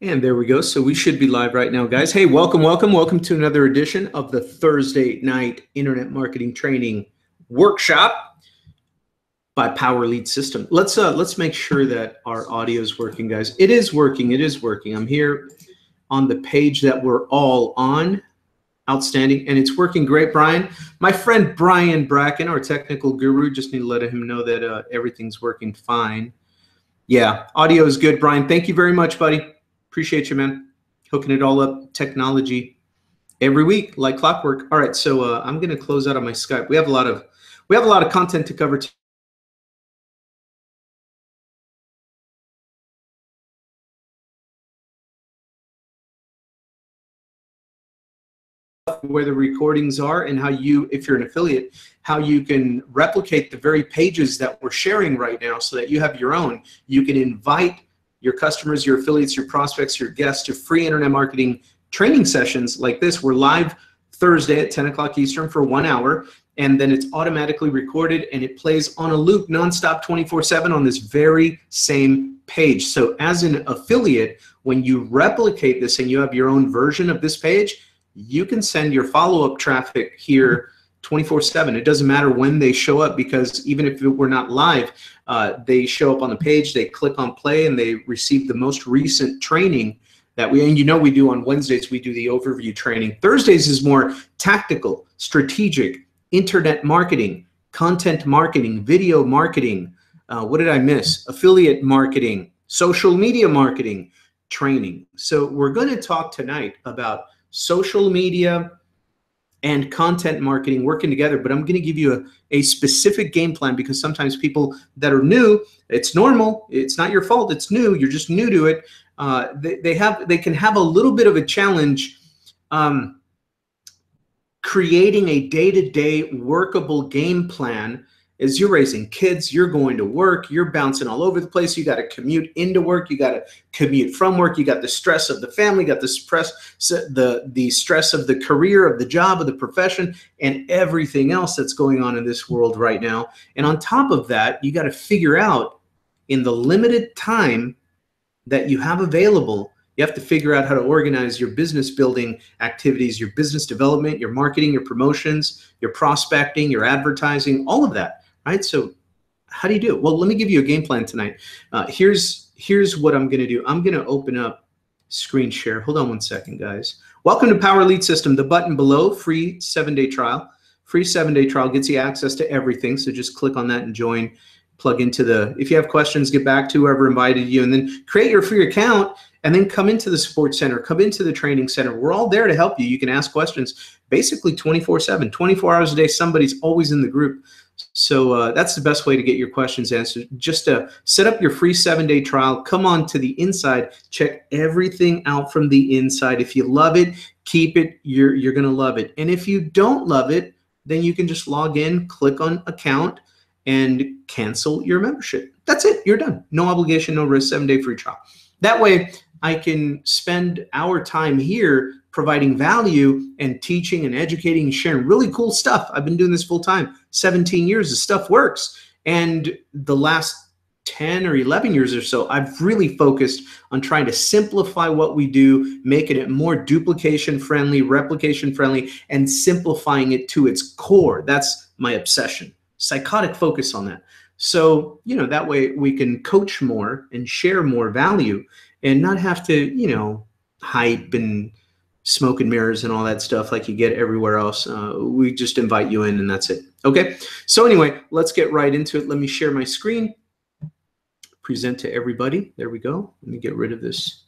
And there we go. So we should be live right now, guys. Hey, welcome, welcome, welcome to another edition of the Thursday night internet marketing training workshop by Power Lead System. Let's uh let's make sure that our audio is working, guys. It is working. It is working. I'm here on the page that we're all on. Outstanding, and it's working great, Brian. My friend Brian Bracken, our technical guru, just need to let him know that uh, everything's working fine. Yeah, audio is good, Brian. Thank you very much, buddy. Appreciate you, man. Hooking it all up, technology every week, like clockwork. All right, so uh, I'm going to close out on my Skype. We have a lot of we have a lot of content to cover. where the recordings are and how you if you're an affiliate how you can replicate the very pages that we're sharing right now so that you have your own you can invite your customers, your affiliates, your prospects, your guests to free internet marketing training sessions like this. We're live Thursday at 10 o'clock Eastern for one hour, and then it's automatically recorded and it plays on a loop nonstop 24 7 on this very same page. So, as an affiliate, when you replicate this and you have your own version of this page, you can send your follow up traffic here 24 7. It doesn't matter when they show up because even if we're not live, uh, they show up on the page, they click on play, and they receive the most recent training that we, and you know, we do on Wednesdays, we do the overview training. Thursdays is more tactical, strategic, internet marketing, content marketing, video marketing. Uh, what did I miss? Affiliate marketing, social media marketing training. So we're going to talk tonight about social media and content marketing working together. But I'm going to give you a, a specific game plan because sometimes people that are new, it's normal. It's not your fault. It's new. You're just new to it. Uh, they, they have they can have a little bit of a challenge um, creating a day-to-day workable game plan is you're raising kids, you're going to work, you're bouncing all over the place. You got to commute into work, you got to commute from work, you got the stress of the family, got the stress, the the stress of the career, of the job, of the profession, and everything else that's going on in this world right now. And on top of that, you got to figure out in the limited time that you have available you have to figure out how to organize your business building activities, your business development, your marketing, your promotions, your prospecting, your advertising, all of that right? So how do you do it? Well, let me give you a game plan tonight. Uh, here's here's what I'm going to do. I'm going to open up screen share. Hold on one second, guys. Welcome to Power Lead System. The button below, free seven-day trial. Free seven-day trial gets you access to everything. So just click on that and join. Plug into the. If you have questions, get back to whoever invited you, and then create your free account. And then come into the support center, come into the training center. We're all there to help you. You can ask questions basically 24 7, 24 hours a day. Somebody's always in the group. So uh, that's the best way to get your questions answered. Just to set up your free seven day trial, come on to the inside, check everything out from the inside. If you love it, keep it. You're, you're going to love it. And if you don't love it, then you can just log in, click on account, and cancel your membership. That's it. You're done. No obligation, no risk, seven day free trial. That way, I can spend our time here providing value and teaching and educating and sharing really cool stuff. I've been doing this full time, 17 years. The stuff works. And the last 10 or 11 years or so, I've really focused on trying to simplify what we do, making it more duplication friendly, replication friendly, and simplifying it to its core. That's my obsession. Psychotic focus on that. So, you know, that way we can coach more and share more value and not have to, you know, hype and smoke and mirrors and all that stuff like you get everywhere else. Uh, we just invite you in and that's it. Okay. So anyway, let's get right into it. Let me share my screen, present to everybody. There we go. Let me get rid of this,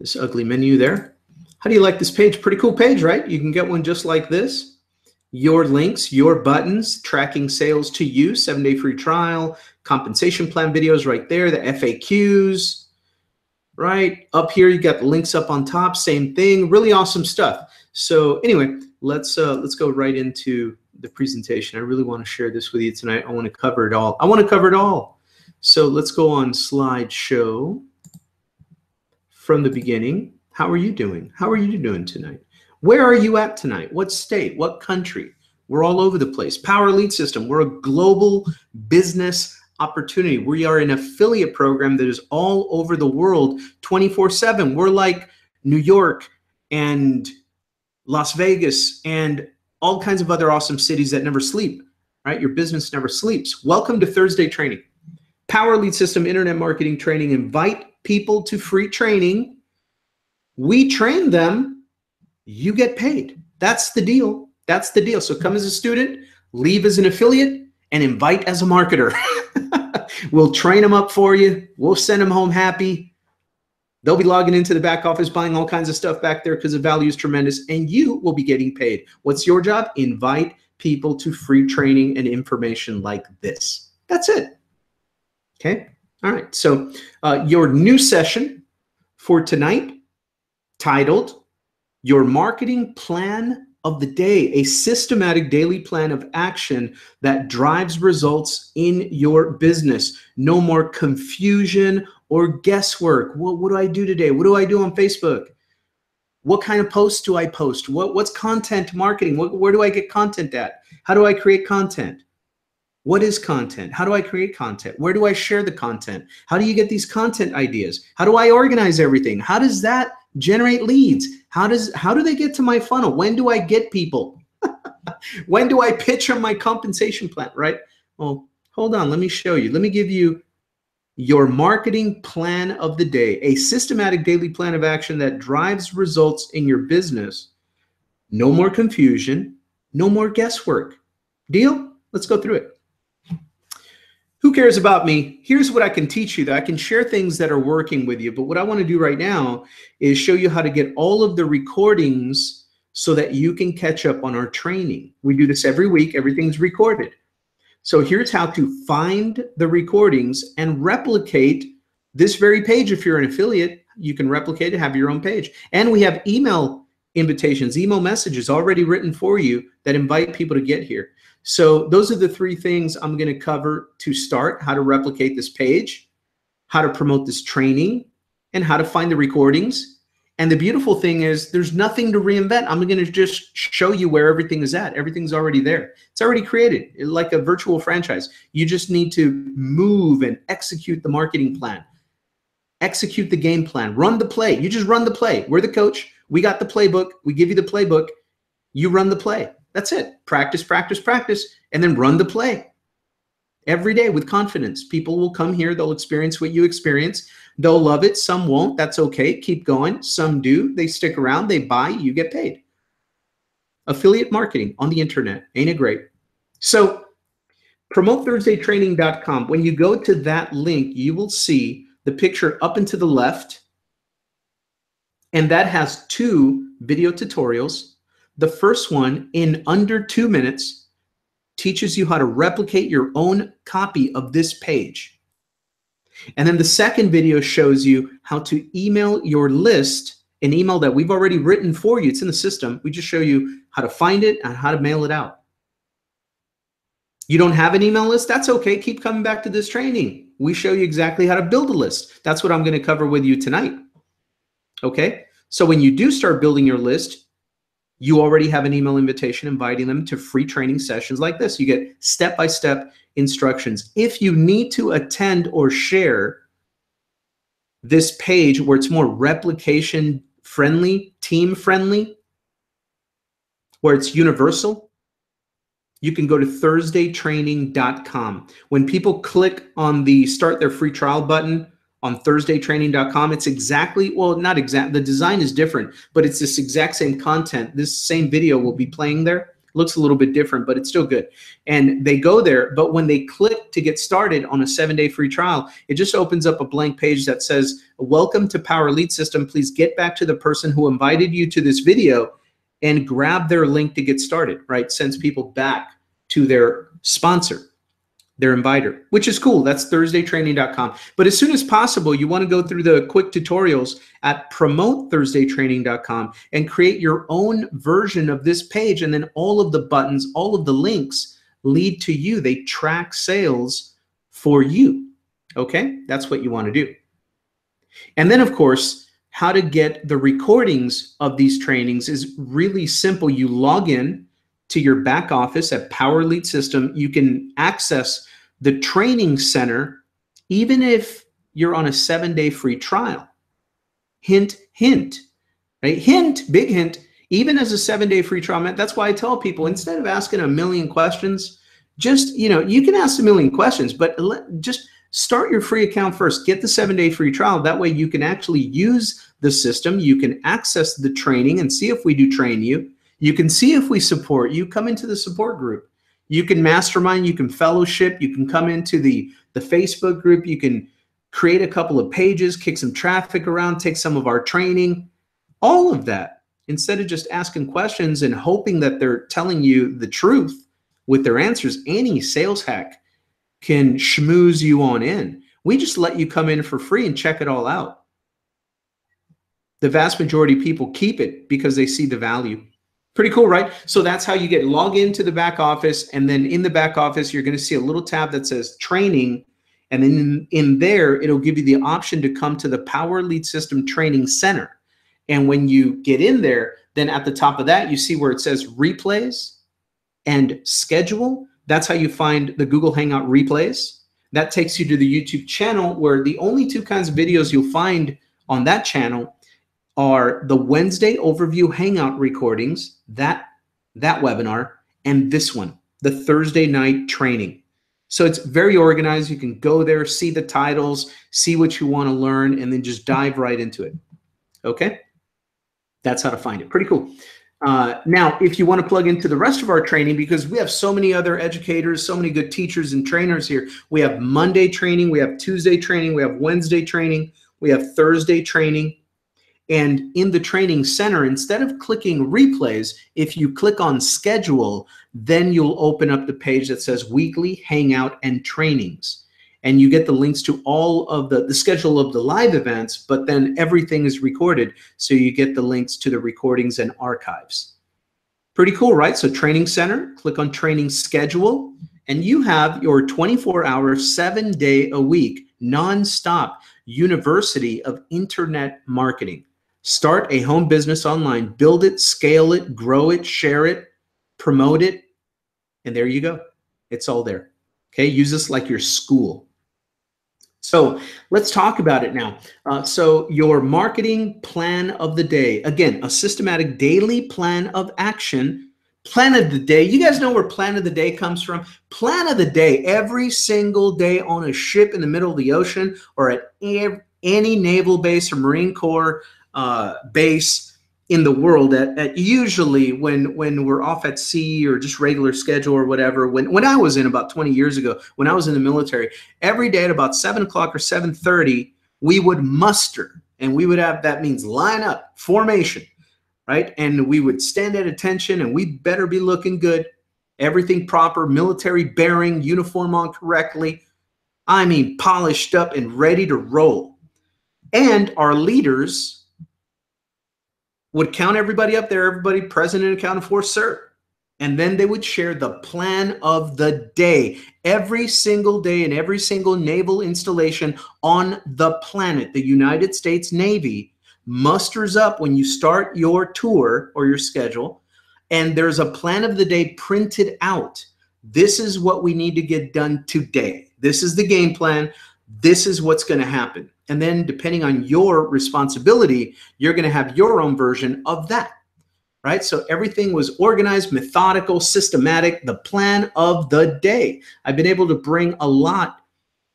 this ugly menu there. How do you like this page? Pretty cool page, right? You can get one just like this. Your links, your buttons, tracking sales to you, seven day free trial, compensation plan videos right there, the FAQs, right? Up here, you got the links up on top, same thing, really awesome stuff. So anyway, let's uh, let's go right into the presentation. I really want to share this with you tonight. I want to cover it all. I want to cover it all. So let's go on slideshow from the beginning. How are you doing? How are you doing tonight? Where are you at tonight? What state? What country? We're all over the place. Power Lead System. We're a global business opportunity. We are an affiliate program that is all over the world 24 7. We're like New York and Las Vegas and all kinds of other awesome cities that never sleep, right? Your business never sleeps. Welcome to Thursday training. Power Lead System Internet Marketing Training. Invite people to free training. We train them, you get paid. That's the deal. That's the deal. So come as a student, leave as an affiliate, and invite as a marketer. we'll train them up for you. We'll send them home happy. They'll be logging into the back office, buying all kinds of stuff back there because the value is tremendous, and you will be getting paid. What's your job? Invite people to free training and information like this. That's it. Okay. All right. So, uh, your new session for tonight titled Your Marketing Plan of the day, a systematic daily plan of action that drives results in your business. No more confusion or guesswork. What, what do I do today? What do I do on Facebook? What kind of posts do I post? What, what's content marketing? What, where do I get content at? How do I create content? What is content? How do I create content? Where do I share the content? How do you get these content ideas? How do I organize everything? How does that generate leads. How does how do they get to my funnel? When do i get people? When do i pitch on my compensation plan right? Well hold on let me show you. Let me give you your marketing plan of the day a systematic daily plan of action that drives results in your business. No more confusion no more guesswork. Deal? Let's go through it who cares about me? Here's what I can teach you that I can share things that are working with you. But what I want to do right now is show you how to get all of the recordings so that you can catch up on our training. We do this every week, everything's recorded. So here's how to find the recordings and replicate this very page. If you're an affiliate, you can replicate it, have your own page. And we have email invitations, email messages already written for you that invite people to get here. So those are the three things I'm going to cover to start, how to replicate this page, how to promote this training, and how to find the recordings. And the beautiful thing is there's nothing to reinvent. I'm going to just show you where everything is at. Everything's already there. It's already created like a virtual franchise. You just need to move and execute the marketing plan. Execute the game plan. Run the play. You just run the play. We're the coach. We got the playbook. We give you the playbook. You run the play. That's it. Practice, practice, practice, and then run the play every day with confidence. People will come here, they'll experience what you experience. They'll love it. Some won't. That's okay. Keep going. Some do. They stick around, they buy, you get paid. Affiliate marketing on the internet. Ain't it great? So, promotethursdaytraining.com. When you go to that link, you will see the picture up and to the left. And that has two video tutorials the first one, in under two minutes, teaches you how to replicate your own copy of this page. And then the second video shows you how to email your list, an email that we've already written for you. It's in the system. We just show you how to find it and how to mail it out. You don't have an email list? That's okay. Keep coming back to this training. We show you exactly how to build a list. That's what I'm going to cover with you tonight. Okay? So when you do start building your list, you already have an email invitation inviting them to free training sessions like this. You get step by step instructions. If you need to attend or share this page where it's more replication friendly, team friendly, where it's universal, you can go to thursdaytraining.com. When people click on the start their free trial button, on thursdaytraining.com. It's exactly, well, not exact, the design is different, but it's this exact same content. This same video will be playing there. looks a little bit different, but it's still good. And they go there, but when they click to get started on a seven day free trial, it just opens up a blank page that says, Welcome to Power Lead System. Please get back to the person who invited you to this video and grab their link to get started, right? Sends people back to their sponsor their inviter, which is cool. That's thursdaytraining.com. But as soon as possible, you want to go through the quick tutorials at promotethursdaytraining.com and create your own version of this page. And then all of the buttons, all of the links lead to you. They track sales for you. Okay, that's what you want to do. And then, of course, how to get the recordings of these trainings is really simple. You log in to your back office at Power Lead System. You can access the training center, even if you're on a seven day free trial. Hint, hint, right? Hint, big hint, even as a seven day free trial, that's why I tell people instead of asking a million questions, just, you know, you can ask a million questions, but let, just start your free account first. Get the seven day free trial. That way you can actually use the system. You can access the training and see if we do train you. You can see if we support you. Come into the support group. You can mastermind, you can fellowship, you can come into the, the Facebook group, you can create a couple of pages, kick some traffic around, take some of our training, all of that. Instead of just asking questions and hoping that they're telling you the truth with their answers, any sales hack can schmooze you on in. We just let you come in for free and check it all out. The vast majority of people keep it because they see the value. Pretty cool, right? So that's how you get log into the back office. And then in the back office, you're going to see a little tab that says training. And then in, in there, it'll give you the option to come to the Power Lead System Training Center. And when you get in there, then at the top of that, you see where it says replays and schedule. That's how you find the Google Hangout replays. That takes you to the YouTube channel where the only two kinds of videos you'll find on that channel are the Wednesday overview hangout recordings, that that webinar, and this one, the Thursday night training. So it's very organized. You can go there, see the titles, see what you want to learn, and then just dive right into it. Okay? That's how to find it. Pretty cool. Uh, now, if you want to plug into the rest of our training, because we have so many other educators, so many good teachers and trainers here, we have Monday training, we have Tuesday training, we have Wednesday training, we have Thursday training. And in the training center, instead of clicking replays, if you click on schedule, then you'll open up the page that says weekly hangout and trainings. And you get the links to all of the, the schedule of the live events, but then everything is recorded. So you get the links to the recordings and archives. Pretty cool, right? So training center, click on training schedule, and you have your 24 hour, seven day a week, nonstop university of internet marketing. Start a home business online, build it, scale it, grow it, share it, promote it, and there you go. It's all there. Okay, use this like your school. So let's talk about it now. Uh, so your marketing plan of the day, again, a systematic daily plan of action. Plan of the day. You guys know where plan of the day comes from? Plan of the day every single day on a ship in the middle of the ocean or at any naval base or Marine Corps uh, base in the world at, at, usually when when we're off at sea or just regular schedule or whatever when when i was in about 20 years ago when i was in the military every day at about 7 o'clock or 7.30 we would muster. And we would have that means line up formation right? And we would stand at attention and we better be looking good. Everything proper military bearing uniform on correctly. I mean polished up and ready to roll. And our leaders would count everybody up there, everybody present and accounted for, sir. And then they would share the plan of the day. Every single day in every single naval installation on the planet, the United States Navy musters up when you start your tour or your schedule, and there's a plan of the day printed out. This is what we need to get done today. This is the game plan. This is what's going to happen. And then depending on your responsibility, you're going to have your own version of that. Right? So everything was organized, methodical, systematic, the plan of the day. I've been able to bring a lot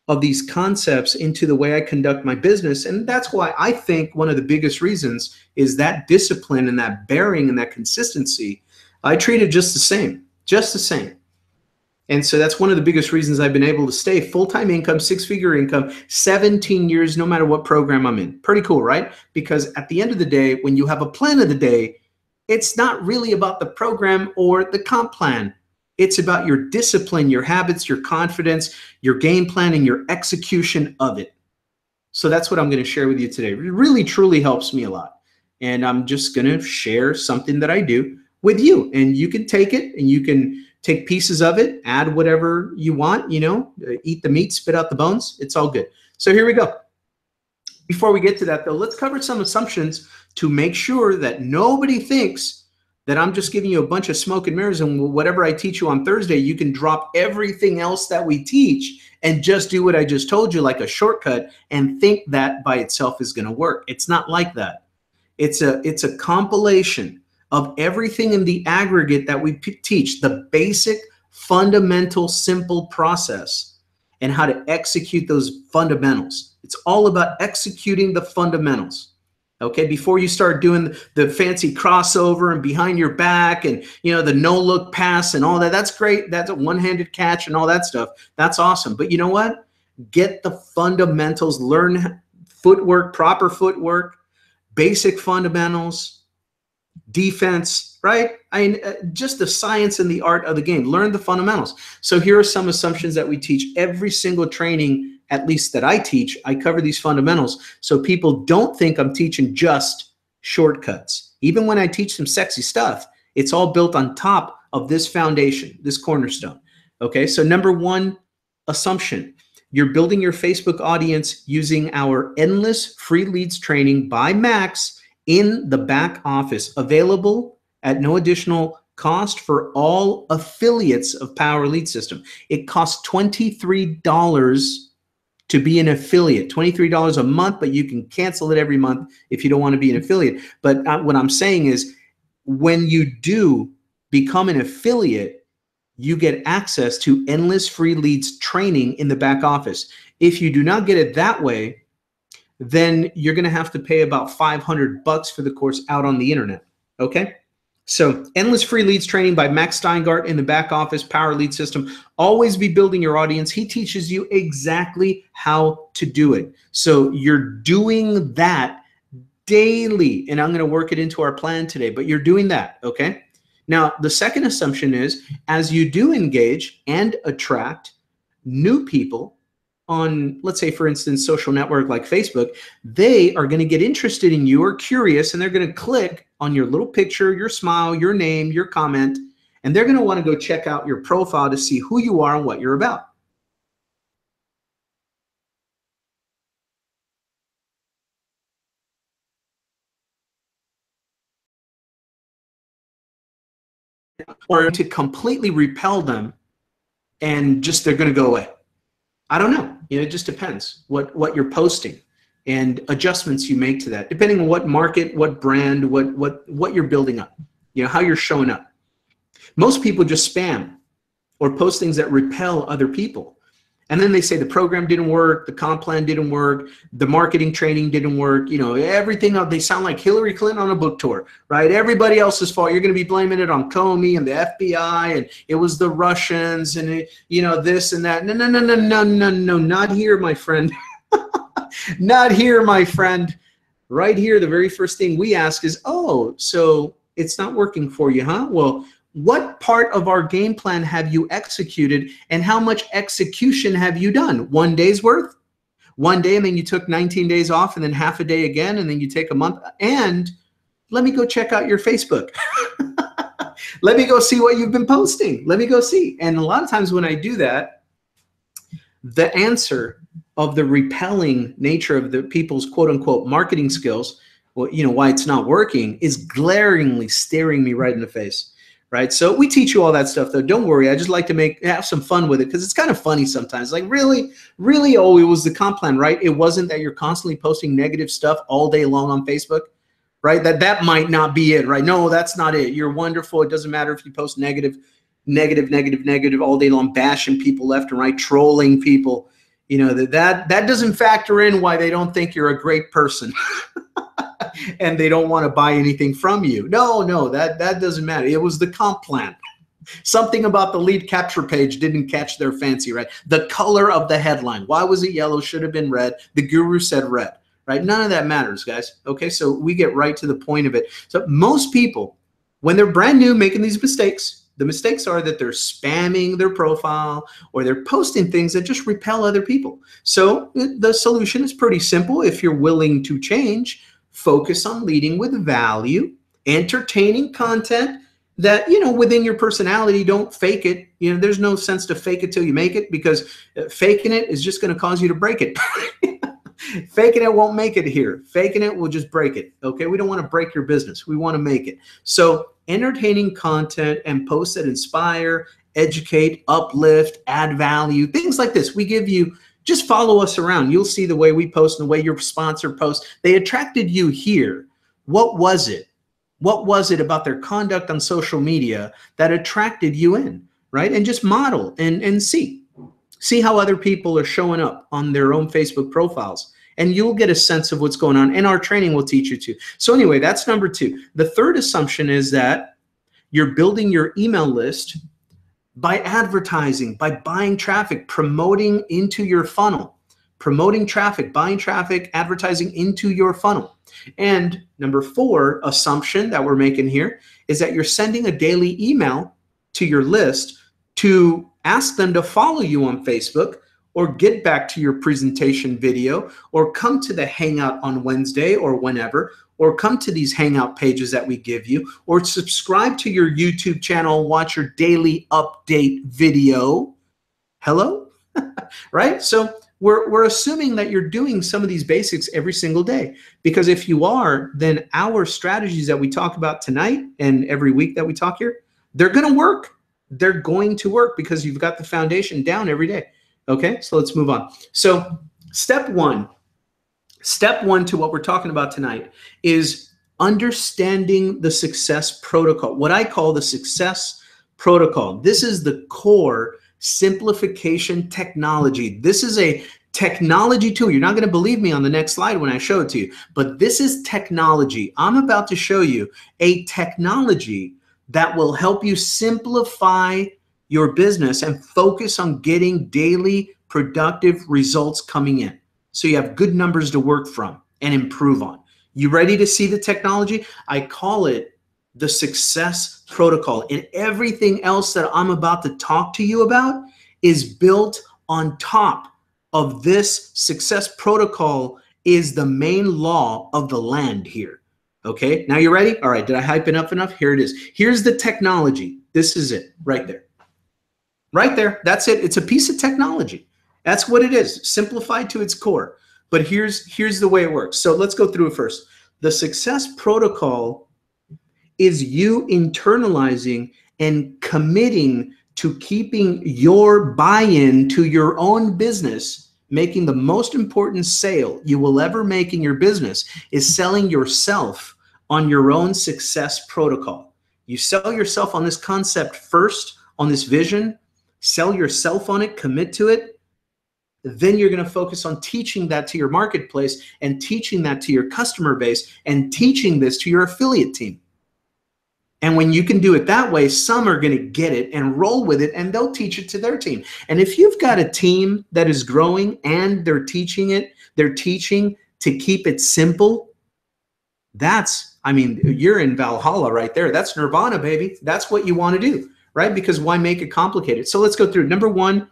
of these concepts into the way I conduct my business. And that's why I think one of the biggest reasons is that discipline and that bearing and that consistency. I treat it just the same, just the same. And so that's one of the biggest reasons I've been able to stay full time income, six figure income, 17 years, no matter what program I'm in. Pretty cool, right? Because at the end of the day, when you have a plan of the day, it's not really about the program or the comp plan. It's about your discipline, your habits, your confidence, your game plan, and your execution of it. So that's what I'm going to share with you today. It really, truly helps me a lot. And I'm just going to share something that I do with you. And you can take it and you can take pieces of it, add whatever you want, you know, uh, eat the meat, spit out the bones. It's all good. So here we go. Before we get to that, though, let's cover some assumptions to make sure that nobody thinks that I'm just giving you a bunch of smoke and mirrors and whatever I teach you on Thursday, you can drop everything else that we teach and just do what I just told you like a shortcut and think that by itself is going to work. It's not like that. It's a it's a compilation of everything in the aggregate that we teach, the basic fundamental simple process and how to execute those fundamentals. It's all about executing the fundamentals okay? Before you start doing the fancy crossover and behind your back and you know the no look pass and all that that's great. That's a one-handed catch and all that stuff. That's awesome. But you know what? Get the fundamentals learn footwork proper footwork basic fundamentals defense right? I mean uh, just the science and the art of the game. Learn the fundamentals. So here are some assumptions that we teach every single training at least that I teach, I cover these fundamentals. So people don't think I'm teaching just shortcuts. Even when I teach some sexy stuff, it's all built on top of this foundation, this cornerstone. Okay, so number one assumption. You're building your Facebook audience using our endless free leads training by Max in the back office, available at no additional cost for all affiliates of Power Lead System. It costs $23 to be an affiliate. $23 a month but you can cancel it every month if you don't want to be an affiliate. But uh, what i'm saying is when you do become an affiliate you get access to endless free leads training in the back office. If you do not get it that way then you're going to have to pay about 500 bucks for the course out on the internet okay so, endless free leads training by Max Steingart in the back office power lead system. Always be building your audience. He teaches you exactly how to do it. So, you're doing that daily, and I'm going to work it into our plan today, but you're doing that, okay? Now, the second assumption is as you do engage and attract new people on, let's say, for instance, social network like Facebook, they are going to get interested in you or curious, and they're going to click on your little picture, your smile, your name, your comment, and they're going to want to go check out your profile to see who you are and what you're about. Or to completely repel them and just they're going to go away. I don't know. You know, it just depends what what you're posting and adjustments you make to that, depending on what market, what brand, what what what you're building up, you know, how you're showing up. Most people just spam or post things that repel other people. And then they say the program didn't work, the comp plan didn't work, the marketing training didn't work, you know, everything. They sound like Hillary Clinton on a book tour, right? Everybody else's fault. You're going to be blaming it on Comey and the FBI and it was the Russians and, it, you know, this and that. No, no, no, no, no, no, no, not here, my friend. Not here, my friend. Right here, the very first thing we ask is, oh, so it's not working for you, huh? Well, what part of our game plan have you executed and how much execution have you done? One day's worth? One day and then you took 19 days off and then half a day again and then you take a month and let me go check out your Facebook. let me go see what you've been posting. Let me go see. And a lot of times when I do that, the answer of the repelling nature of the people's quote unquote marketing skills, well, you know, why it's not working is glaringly staring me right in the face. Right. So we teach you all that stuff though. Don't worry. I just like to make have some fun with it because it's kind of funny sometimes. Like really, really, oh, it was the comp plan, right? It wasn't that you're constantly posting negative stuff all day long on Facebook right? That that might not be it, right? No, that's not it. You're wonderful. It doesn't matter if you post negative, negative, negative, negative all day long, bashing people left and right, trolling people you know that that that doesn't factor in why they don't think you're a great person and they don't want to buy anything from you. No no that that doesn't matter. It was the comp plan. Something about the lead capture page didn't catch their fancy right? The color of the headline. Why was it yellow? Should have been red. The guru said red right? None of that matters guys. Okay so we get right to the point of it. So most people when they're brand new making these mistakes the mistakes are that they're spamming their profile or they're posting things that just repel other people. So the solution is pretty simple. If you're willing to change, focus on leading with value, entertaining content that, you know, within your personality, don't fake it. You know, there's no sense to fake it till you make it because uh, faking it is just going to cause you to break it. Faking it won't make it here. Faking it will just break it. Okay. We don't want to break your business. We want to make it. So, entertaining content and posts that inspire, educate, uplift, add value, things like this. We give you just follow us around. You'll see the way we post and the way your sponsor posts. They attracted you here. What was it? What was it about their conduct on social media that attracted you in, right? And just model and, and see. See how other people are showing up on their own Facebook profiles. And you'll get a sense of what's going on. And our training will teach you to. So, anyway, that's number two. The third assumption is that you're building your email list by advertising, by buying traffic, promoting into your funnel, promoting traffic, buying traffic, advertising into your funnel. And number four assumption that we're making here is that you're sending a daily email to your list to ask them to follow you on Facebook or get back to your presentation video or come to the hangout on Wednesday or whenever or come to these hangout pages that we give you or subscribe to your YouTube channel watch your daily update video. Hello? right? So we're, we're assuming that you're doing some of these basics every single day. Because if you are, then our strategies that we talk about tonight and every week that we talk here, they're going to work. They're going to work because you've got the foundation down every day. Okay, so let's move on. So, step one, step one to what we're talking about tonight is understanding the success protocol, what I call the success protocol. This is the core simplification technology. This is a technology tool. You're not going to believe me on the next slide when I show it to you, but this is technology. I'm about to show you a technology that will help you simplify your business and focus on getting daily productive results coming in. So you have good numbers to work from and improve on. You ready to see the technology? I call it the success protocol. And everything else that I'm about to talk to you about is built on top of this success protocol is the main law of the land here. Okay, now you're ready? All right, did I hype it up enough? Here it is. Here's the technology. This is it right there. Right there. That's it. It's a piece of technology. That's what it is, simplified to its core. But here's here's the way it works. So let's go through it first. The success protocol is you internalizing and committing to keeping your buy in to your own business. Making the most important sale you will ever make in your business is selling yourself on your own success protocol. You sell yourself on this concept first, on this vision, sell yourself on it, commit to it, then you're going to focus on teaching that to your marketplace and teaching that to your customer base and teaching this to your affiliate team. And when you can do it that way, some are going to get it and roll with it and they'll teach it to their team. And if you've got a team that is growing and they're teaching it, they're teaching to keep it simple, that's, I mean, you're in Valhalla right there. That's Nirvana, baby. That's what you want to do, right? Because why make it complicated? So let's go through. Number one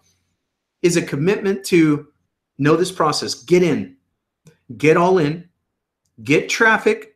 is a commitment to know this process, get in, get all in, get traffic,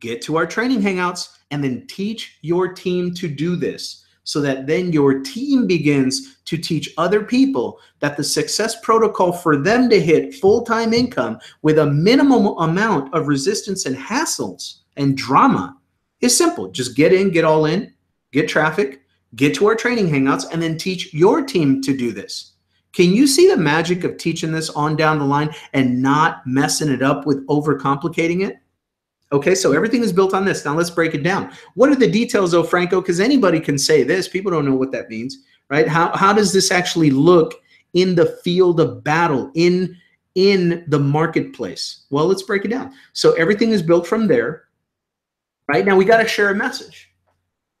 get to our training hangouts and then teach your team to do this so that then your team begins to teach other people that the success protocol for them to hit full-time income with a minimum amount of resistance and hassles and drama is simple. Just get in, get all in, get traffic, get to our training hangouts, and then teach your team to do this. Can you see the magic of teaching this on down the line and not messing it up with overcomplicating it? Okay, so everything is built on this. Now let's break it down. What are the details, though, Franco? Because anybody can say this. People don't know what that means, right? How, how does this actually look in the field of battle, in, in the marketplace? Well, let's break it down. So everything is built from there, right? Now we got to share a message,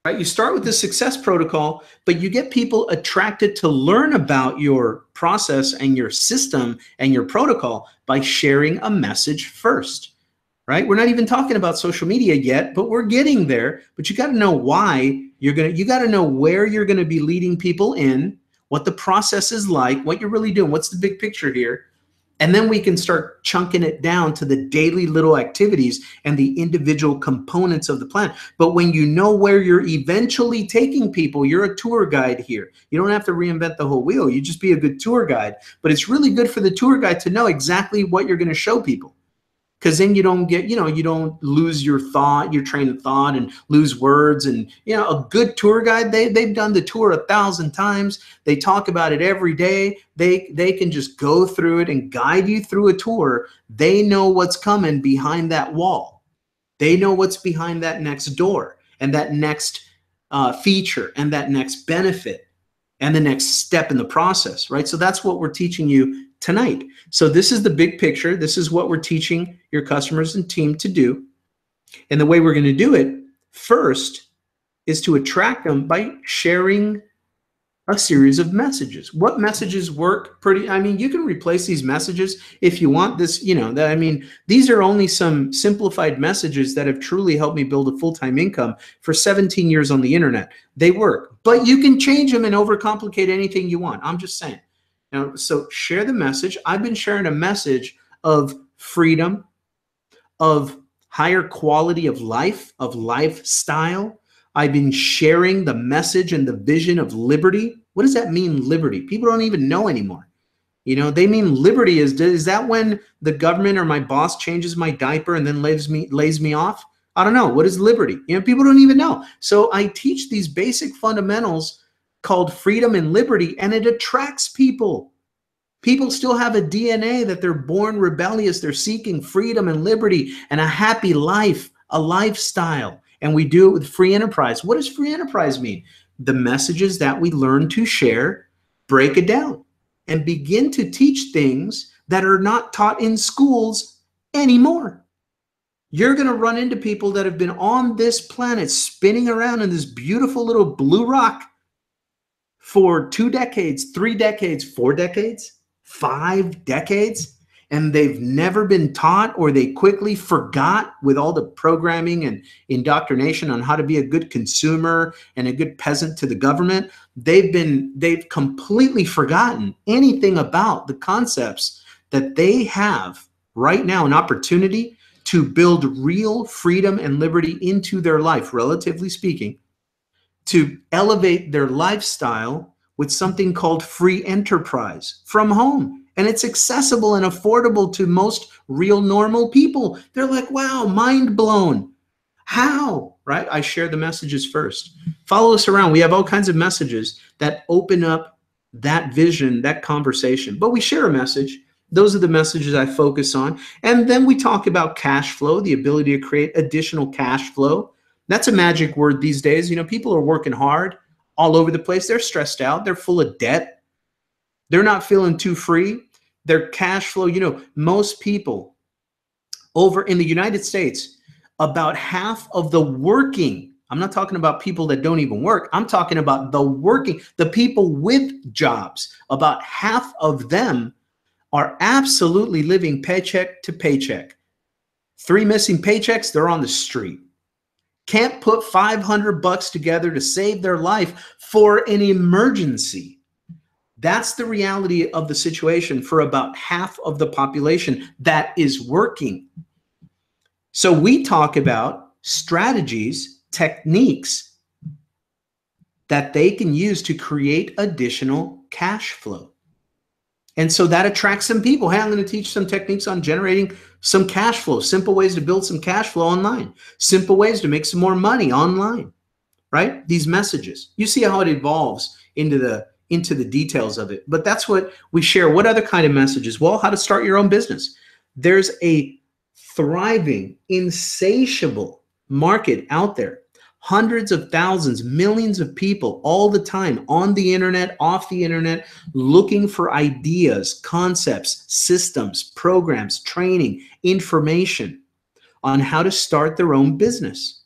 right? You start with the success protocol, but you get people attracted to learn about your process and your system and your protocol by sharing a message first right? We're not even talking about social media yet, but we're getting there. But you got to know why you're going to, you got to know where you're going to be leading people in, what the process is like, what you're really doing, what's the big picture here. And then we can start chunking it down to the daily little activities and the individual components of the plan. But when you know where you're eventually taking people, you're a tour guide here. You don't have to reinvent the whole wheel. You just be a good tour guide. But it's really good for the tour guide to know exactly what you're going to show people because then you don't get you know you don't lose your thought your train of thought and lose words and you know a good tour guide they, they've done the tour a thousand times. They talk about it every day. They they can just go through it and guide you through a tour. They know what's coming behind that wall. They know what's behind that next door and that next uh, feature and that next benefit and the next step in the process right? So that's what we're teaching you tonight. So this is the big picture. This is what we're teaching your customers and team to do. And the way we're going to do it first is to attract them by sharing a series of messages. What messages work pretty I mean you can replace these messages if you want this, you know, that I mean these are only some simplified messages that have truly helped me build a full-time income for 17 years on the internet. They work. But you can change them and overcomplicate anything you want. I'm just saying. So share the message. I've been sharing a message of freedom, of higher quality of life, of lifestyle. I've been sharing the message and the vision of liberty. What does that mean, liberty? People don't even know anymore. You know, they mean liberty is is that when the government or my boss changes my diaper and then lays me lays me off? I don't know. What is liberty? You know, people don't even know. So I teach these basic fundamentals called freedom and liberty, and it attracts people. People still have a DNA that they're born rebellious. They're seeking freedom and liberty and a happy life, a lifestyle. And we do it with free enterprise. What does free enterprise mean? The messages that we learn to share, break it down and begin to teach things that are not taught in schools anymore. You're going to run into people that have been on this planet spinning around in this beautiful little blue rock for two decades, three decades, four decades, five decades, and they've never been taught or they quickly forgot with all the programming and indoctrination on how to be a good consumer and a good peasant to the government. They've been, they've completely forgotten anything about the concepts that they have right now an opportunity to build real freedom and liberty into their life, relatively speaking, to elevate their lifestyle with something called free enterprise from home. And it's accessible and affordable to most real normal people. They're like, wow, mind blown. How? Right? I share the messages first. Follow us around. We have all kinds of messages that open up that vision, that conversation. But we share a message. Those are the messages I focus on. And then we talk about cash flow, the ability to create additional cash flow that's a magic word these days. You know, people are working hard all over the place. They're stressed out. They're full of debt. They're not feeling too free. Their cash flow, you know, most people over in the United States, about half of the working, I'm not talking about people that don't even work. I'm talking about the working, the people with jobs. About half of them are absolutely living paycheck to paycheck. Three missing paychecks, they're on the street can't put 500 bucks together to save their life for an emergency. That's the reality of the situation for about half of the population that is working. So we talk about strategies, techniques that they can use to create additional cash flow. And so that attracts some people. Hey, I'm going to teach some techniques on generating some cash flow, simple ways to build some cash flow online, simple ways to make some more money online, right? These messages. You see how it evolves into the into the details of it. But that's what we share. What other kind of messages? Well, how to start your own business. There's a thriving, insatiable market out there hundreds of thousands, millions of people all the time on the internet, off the internet, looking for ideas, concepts, systems, programs, training, information on how to start their own business.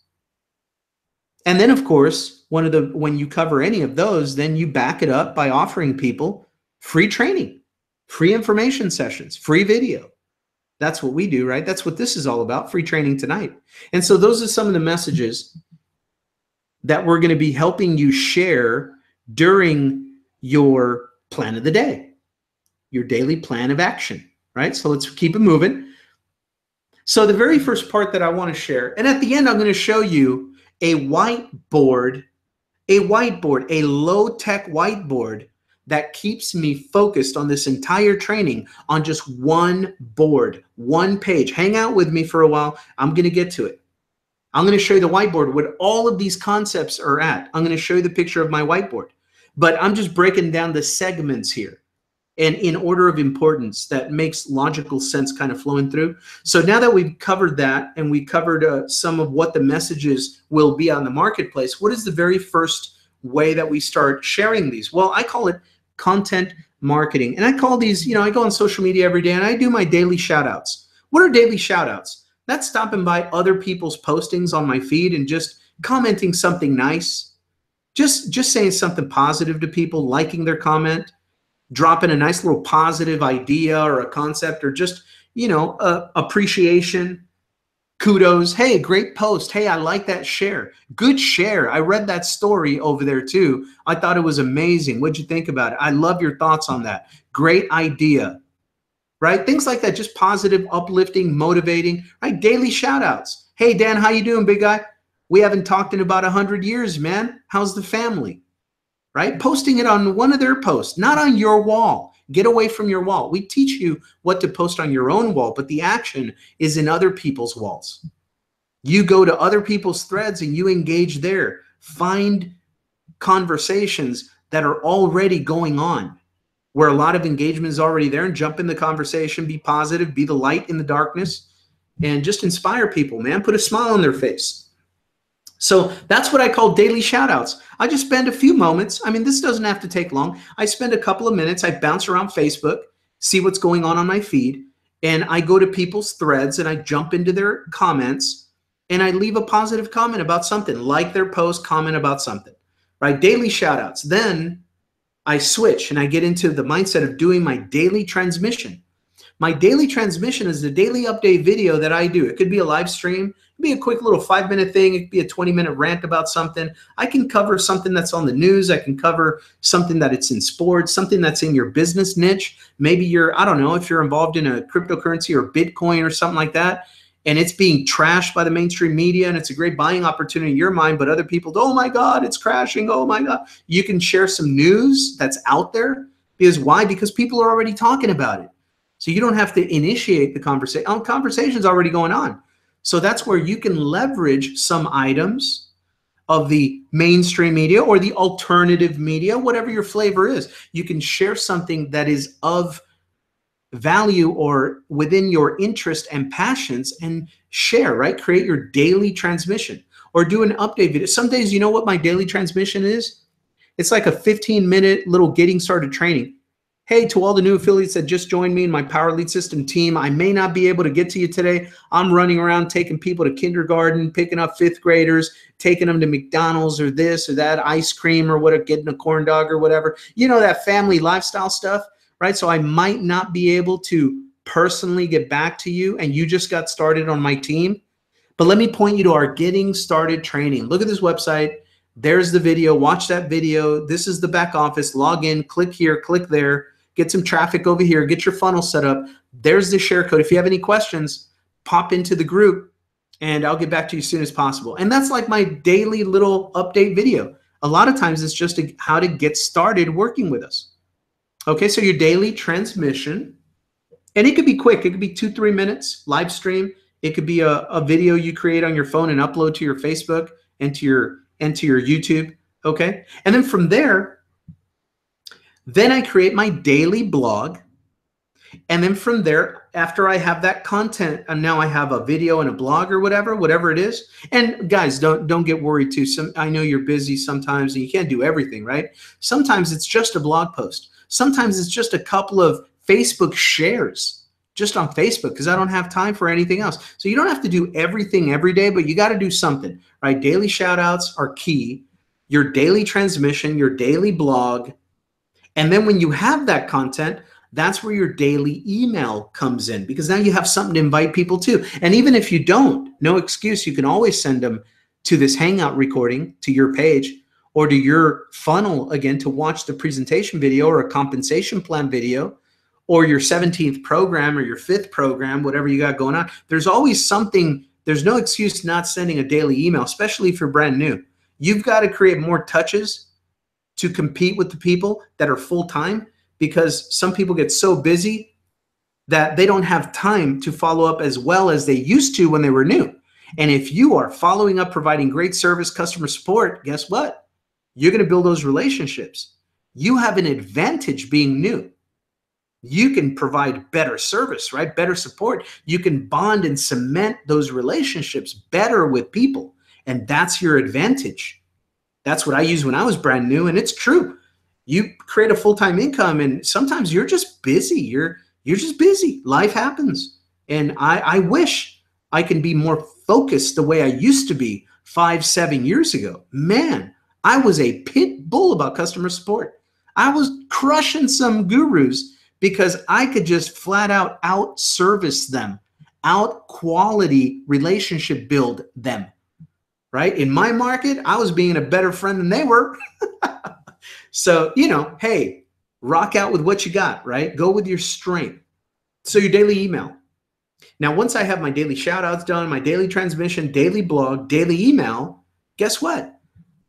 And then, of course, one of the when you cover any of those, then you back it up by offering people free training, free information sessions, free video. That's what we do, right? That's what this is all about, free training tonight. And so those are some of the messages that we're going to be helping you share during your plan of the day, your daily plan of action, right? So let's keep it moving. So the very first part that I want to share, and at the end, I'm going to show you a whiteboard, a whiteboard, a low tech whiteboard that keeps me focused on this entire training on just one board, one page. Hang out with me for a while. I'm going to get to it. I'm going to show you the whiteboard what all of these concepts are at. I'm going to show you the picture of my whiteboard, but I'm just breaking down the segments here and in order of importance that makes logical sense kind of flowing through. So now that we've covered that and we covered uh, some of what the messages will be on the marketplace, what is the very first way that we start sharing these? Well, I call it content marketing. And I call these, you know, I go on social media every day and I do my daily shout outs. What are daily shout outs? That's stopping by other people's postings on my feed and just commenting something nice. Just just saying something positive to people, liking their comment, dropping a nice little positive idea or a concept or just, you know, uh, appreciation kudos. Hey, great post. Hey, I like that share. Good share. I read that story over there too. I thought it was amazing. What'd you think about it? I love your thoughts on that. Great idea. Right? Things like that, just positive, uplifting, motivating, right? Daily shout outs. Hey, Dan, how you doing, big guy? We haven't talked in about 100 years, man. How's the family? Right? Posting it on one of their posts, not on your wall. Get away from your wall. We teach you what to post on your own wall, but the action is in other people's walls. You go to other people's threads and you engage there. Find conversations that are already going on, where a lot of engagement is already there, and jump in the conversation, be positive, be the light in the darkness, and just inspire people, man. Put a smile on their face. So that's what I call daily shout outs. I just spend a few moments. I mean, this doesn't have to take long. I spend a couple of minutes. I bounce around Facebook, see what's going on on my feed, and I go to people's threads and I jump into their comments and I leave a positive comment about something, like their post, comment about something, right? Daily shout outs. Then I switch and I get into the mindset of doing my daily transmission. My daily transmission is the daily update video that I do. It could be a live stream, it be a quick little five minute thing. It could be a 20 minute rant about something. I can cover something that's on the news. I can cover something that it's in sports, something that's in your business niche. Maybe you're, I don't know, if you're involved in a cryptocurrency or Bitcoin or something like that, and it's being trashed by the mainstream media and it's a great buying opportunity in your mind, but other people, oh my God, it's crashing. Oh my God. You can share some news that's out there because why? Because people are already talking about it. So you don't have to initiate the conversation. Oh, conversation's already going on. So that's where you can leverage some items of the mainstream media or the alternative media, whatever your flavor is. You can share something that is of value or within your interest and passions and share, right? Create your daily transmission or do an update video. Some days, you know what my daily transmission is? It's like a 15 minute little getting started training. Hey, to all the new affiliates that just joined me in my Power Lead System team, I may not be able to get to you today. I'm running around taking people to kindergarten, picking up fifth graders, taking them to McDonald's or this or that, ice cream or whatever, getting a corn dog or whatever. You know, that family lifestyle stuff, right? So I might not be able to personally get back to you and you just got started on my team. But let me point you to our getting started training. Look at this website. There's the video. Watch that video. This is the back office. Log in, click here, click there get some traffic over here, get your funnel set up. There's the share code. If you have any questions, pop into the group and I'll get back to you as soon as possible. And that's like my daily little update video. A lot of times it's just a, how to get started working with us. Okay, so your daily transmission, and it could be quick. It could be two, three minutes live stream. It could be a, a video you create on your phone and upload to your Facebook and to your and to your YouTube. Okay, and then from there, then I create my daily blog. And then from there, after I have that content, and now I have a video and a blog or whatever, whatever it is. And guys, don't don't get worried too. Some I know you're busy sometimes and you can't do everything, right? Sometimes it's just a blog post. Sometimes it's just a couple of Facebook shares just on Facebook because I don't have time for anything else. So you don't have to do everything every day, but you got to do something, right? Daily shout outs are key. Your daily transmission, your daily blog, and then when you have that content, that's where your daily email comes in because now you have something to invite people to. And even if you don't, no excuse, you can always send them to this Hangout recording to your page or to your funnel again to watch the presentation video or a compensation plan video or your 17th program or your fifth program, whatever you got going on, there's always something. There's no excuse not sending a daily email, especially if you're brand new. You've got to create more touches to compete with the people that are full time because some people get so busy that they don't have time to follow up as well as they used to when they were new. And if you are following up, providing great service, customer support, guess what? You're going to build those relationships. You have an advantage being new. You can provide better service, right? Better support. You can bond and cement those relationships better with people. And that's your advantage. That's what I used when I was brand new. And it's true. You create a full-time income and sometimes you're just busy. You're you're just busy. Life happens. And I, I wish I can be more focused the way I used to be five, seven years ago. Man, I was a pit bull about customer support. I was crushing some gurus because I could just flat out out service them, out quality relationship build them. Right? In my market, I was being a better friend than they were. so, you know, hey, rock out with what you got, right? Go with your strength. So your daily email. Now, once I have my daily shout outs done, my daily transmission, daily blog, daily email, guess what?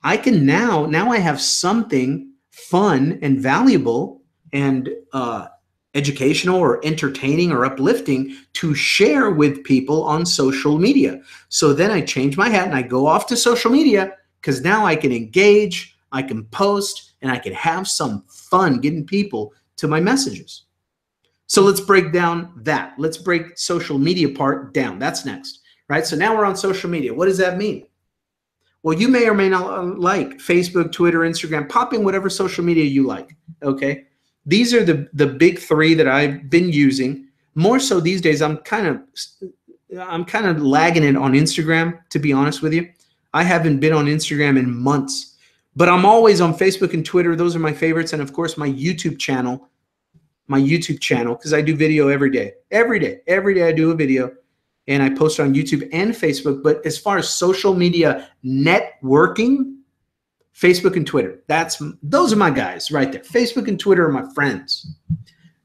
I can now, now I have something fun and valuable and uh, educational or entertaining or uplifting to share with people on social media. So then I change my hat and I go off to social media because now I can engage, I can post, and I can have some fun getting people to my messages. So let's break down that. Let's break social media part down. That's next, right? So now we're on social media. What does that mean? Well, you may or may not uh, like Facebook, Twitter, Instagram, pop in whatever social media you like. Okay. These are the, the big three that I've been using. More so these days, I'm kind of I'm kind of lagging it on Instagram, to be honest with you. I haven't been on Instagram in months but I'm always on Facebook and Twitter. Those are my favorites. And of course, my YouTube channel, my YouTube channel, because I do video every day. Every day. Every day I do a video and I post on YouTube and Facebook. But as far as social media networking, Facebook and Twitter. That's those are my guys right there. Facebook and Twitter are my friends.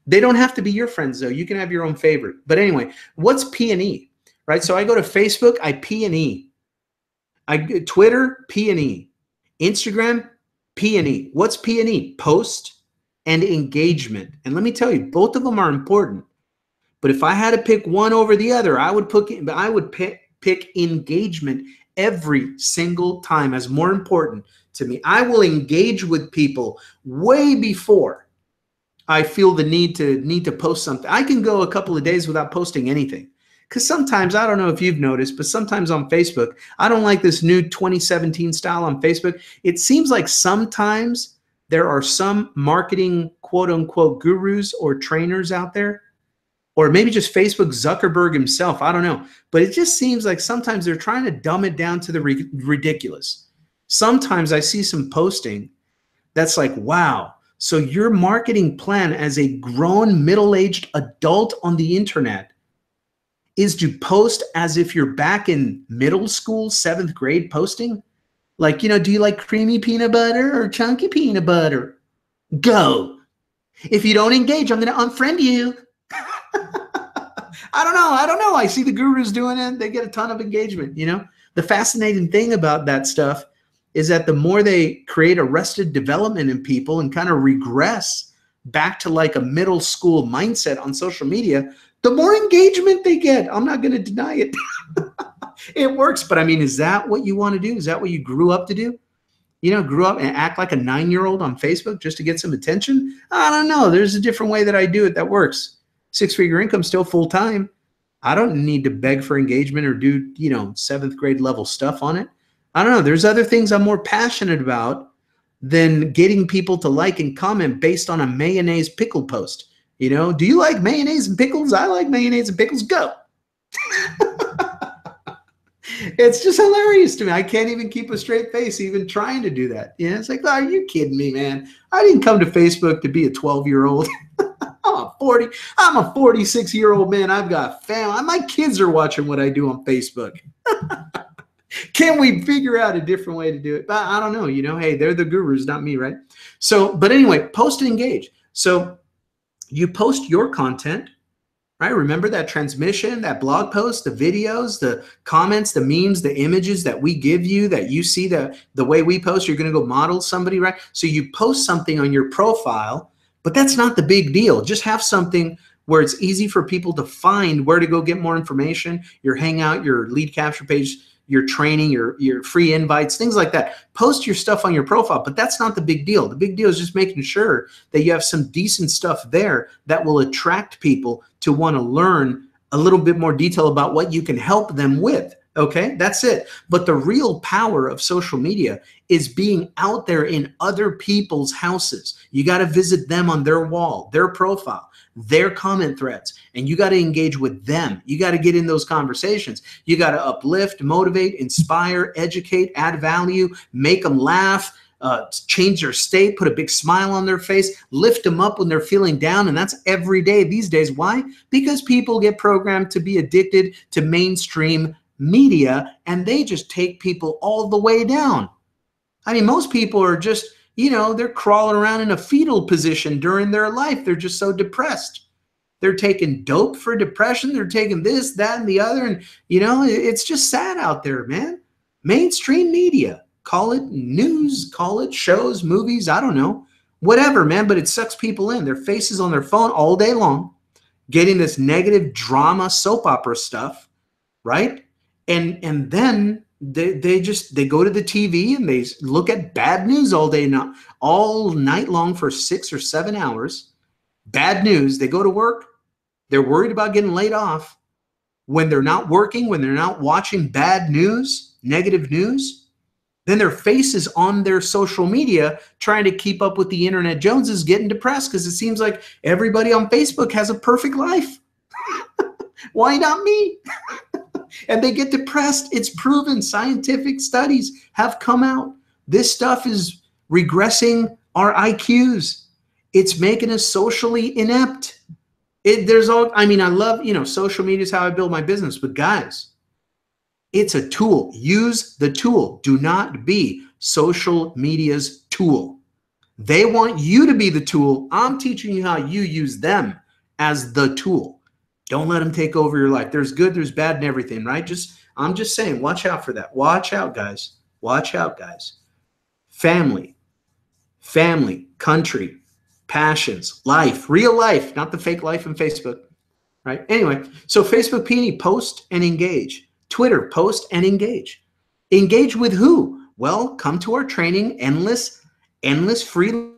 They don't have to be your friends though. You can have your own favorite. But anyway, what's P and E? Right? So I go to Facebook, I P and E. I Twitter, P and E. Instagram, P&E. What's P&E? Post and engagement. And let me tell you, both of them are important. But if I had to pick one over the other, I would pick I would pick, pick engagement every single time as more important to me. I will engage with people way before I feel the need to need to post something. I can go a couple of days without posting anything. Because sometimes, I don't know if you've noticed, but sometimes on Facebook, I don't like this new 2017 style on Facebook. It seems like sometimes there are some marketing quote unquote gurus or trainers out there, or maybe just Facebook Zuckerberg himself. I don't know. But it just seems like sometimes they're trying to dumb it down to the ri- ridiculous. Sometimes I see some posting that's like, wow. So your marketing plan as a grown middle aged adult on the internet is to post as if you're back in middle school, seventh grade posting. Like, you know, do you like creamy peanut butter or chunky peanut butter? Go. If you don't engage, I'm going to unfriend you. I don't know. I don't know. I see the gurus doing it. They get a ton of engagement, you know? The fascinating thing about that stuff is that the more they create arrested development in people and kind of regress back to like a middle school mindset on social media, the more engagement they get. I'm not going to deny it. it works, but I mean, is that what you want to do? Is that what you grew up to do? You know, grew up and act like a nine year old on Facebook just to get some attention? I don't know. There's a different way that I do it that works. Six figure income, still full time. I don't need to beg for engagement or do, you know, seventh grade level stuff on it. I don't know. There's other things I'm more passionate about than getting people to like and comment based on a mayonnaise pickle post. You know, do you like mayonnaise and pickles? I like mayonnaise and pickles. Go. it's just hilarious to me. I can't even keep a straight face even trying to do that. Yeah, it's like, oh, are you kidding me, man? I didn't come to Facebook to be a 12 year old. I'm 40, I'm a 46 year old man. I've got family. My kids are watching what I do on Facebook. Can we figure out a different way to do it? But I don't know. You know, hey, they're the gurus, not me, right? So, but anyway, post and engage. So you post your content right? Remember that transmission, that blog post, the videos, the comments, the memes, the images that we give you that you see the, the way we post, you're going to go model somebody, right? So you post something on your profile, but that's not the big deal. Just have something where it's easy for people to find where to go get more information, your hangout, your lead capture page, your training, your your free invites, things like that. Post your stuff on your profile, but that's not the big deal. The big deal is just making sure that you have some decent stuff there that will attract people to want to learn a little bit more detail about what you can help them with. Okay, that's it. But the real power of social media is being out there in other people's houses. You got to visit them on their wall, their profile their comment threads and you got to engage with them. You got to get in those conversations. You got to uplift, motivate, inspire, educate, add value, make them laugh, uh, change their state, put a big smile on their face, lift them up when they're feeling down. And that's every day these days. Why? Because people get programmed to be addicted to mainstream media and they just take people all the way down. I mean, most people are just you know, they're crawling around in a fetal position during their life. They're just so depressed. They're taking dope for depression. They're taking this, that, and the other. And, you know, it's just sad out there, man. Mainstream media, call it news, call it shows, movies, I don't know, whatever, man. But it sucks people in. Their faces on their phone all day long, getting this negative drama, soap opera stuff, right? And and then they, they just they go to the TV and they look at bad news all day now all night long for six or seven hours. Bad news. They go to work. They're worried about getting laid off. When they're not working, when they're not watching bad news, negative news, then their face is on their social media trying to keep up with the internet. Jones is getting depressed because it seems like everybody on Facebook has a perfect life. Why not me? and they get depressed. It's proven. Scientific studies have come out. This stuff is regressing our IQs. It's making us socially inept. It, there's all, I mean, I love, you know, social media is how I build my business, but guys, it's a tool. Use the tool. Do not be social media's tool. They want you to be the tool. I'm teaching you how you use them as the tool. Don't let them take over your life. There's good, there's bad, and everything, right? Just I'm just saying, watch out for that. Watch out, guys. Watch out, guys. Family, family, country, passions, life, real life, not the fake life in Facebook. Right? Anyway, so Facebook P&E, post and engage. Twitter, post and engage. Engage with who? Well, come to our training, endless, endless free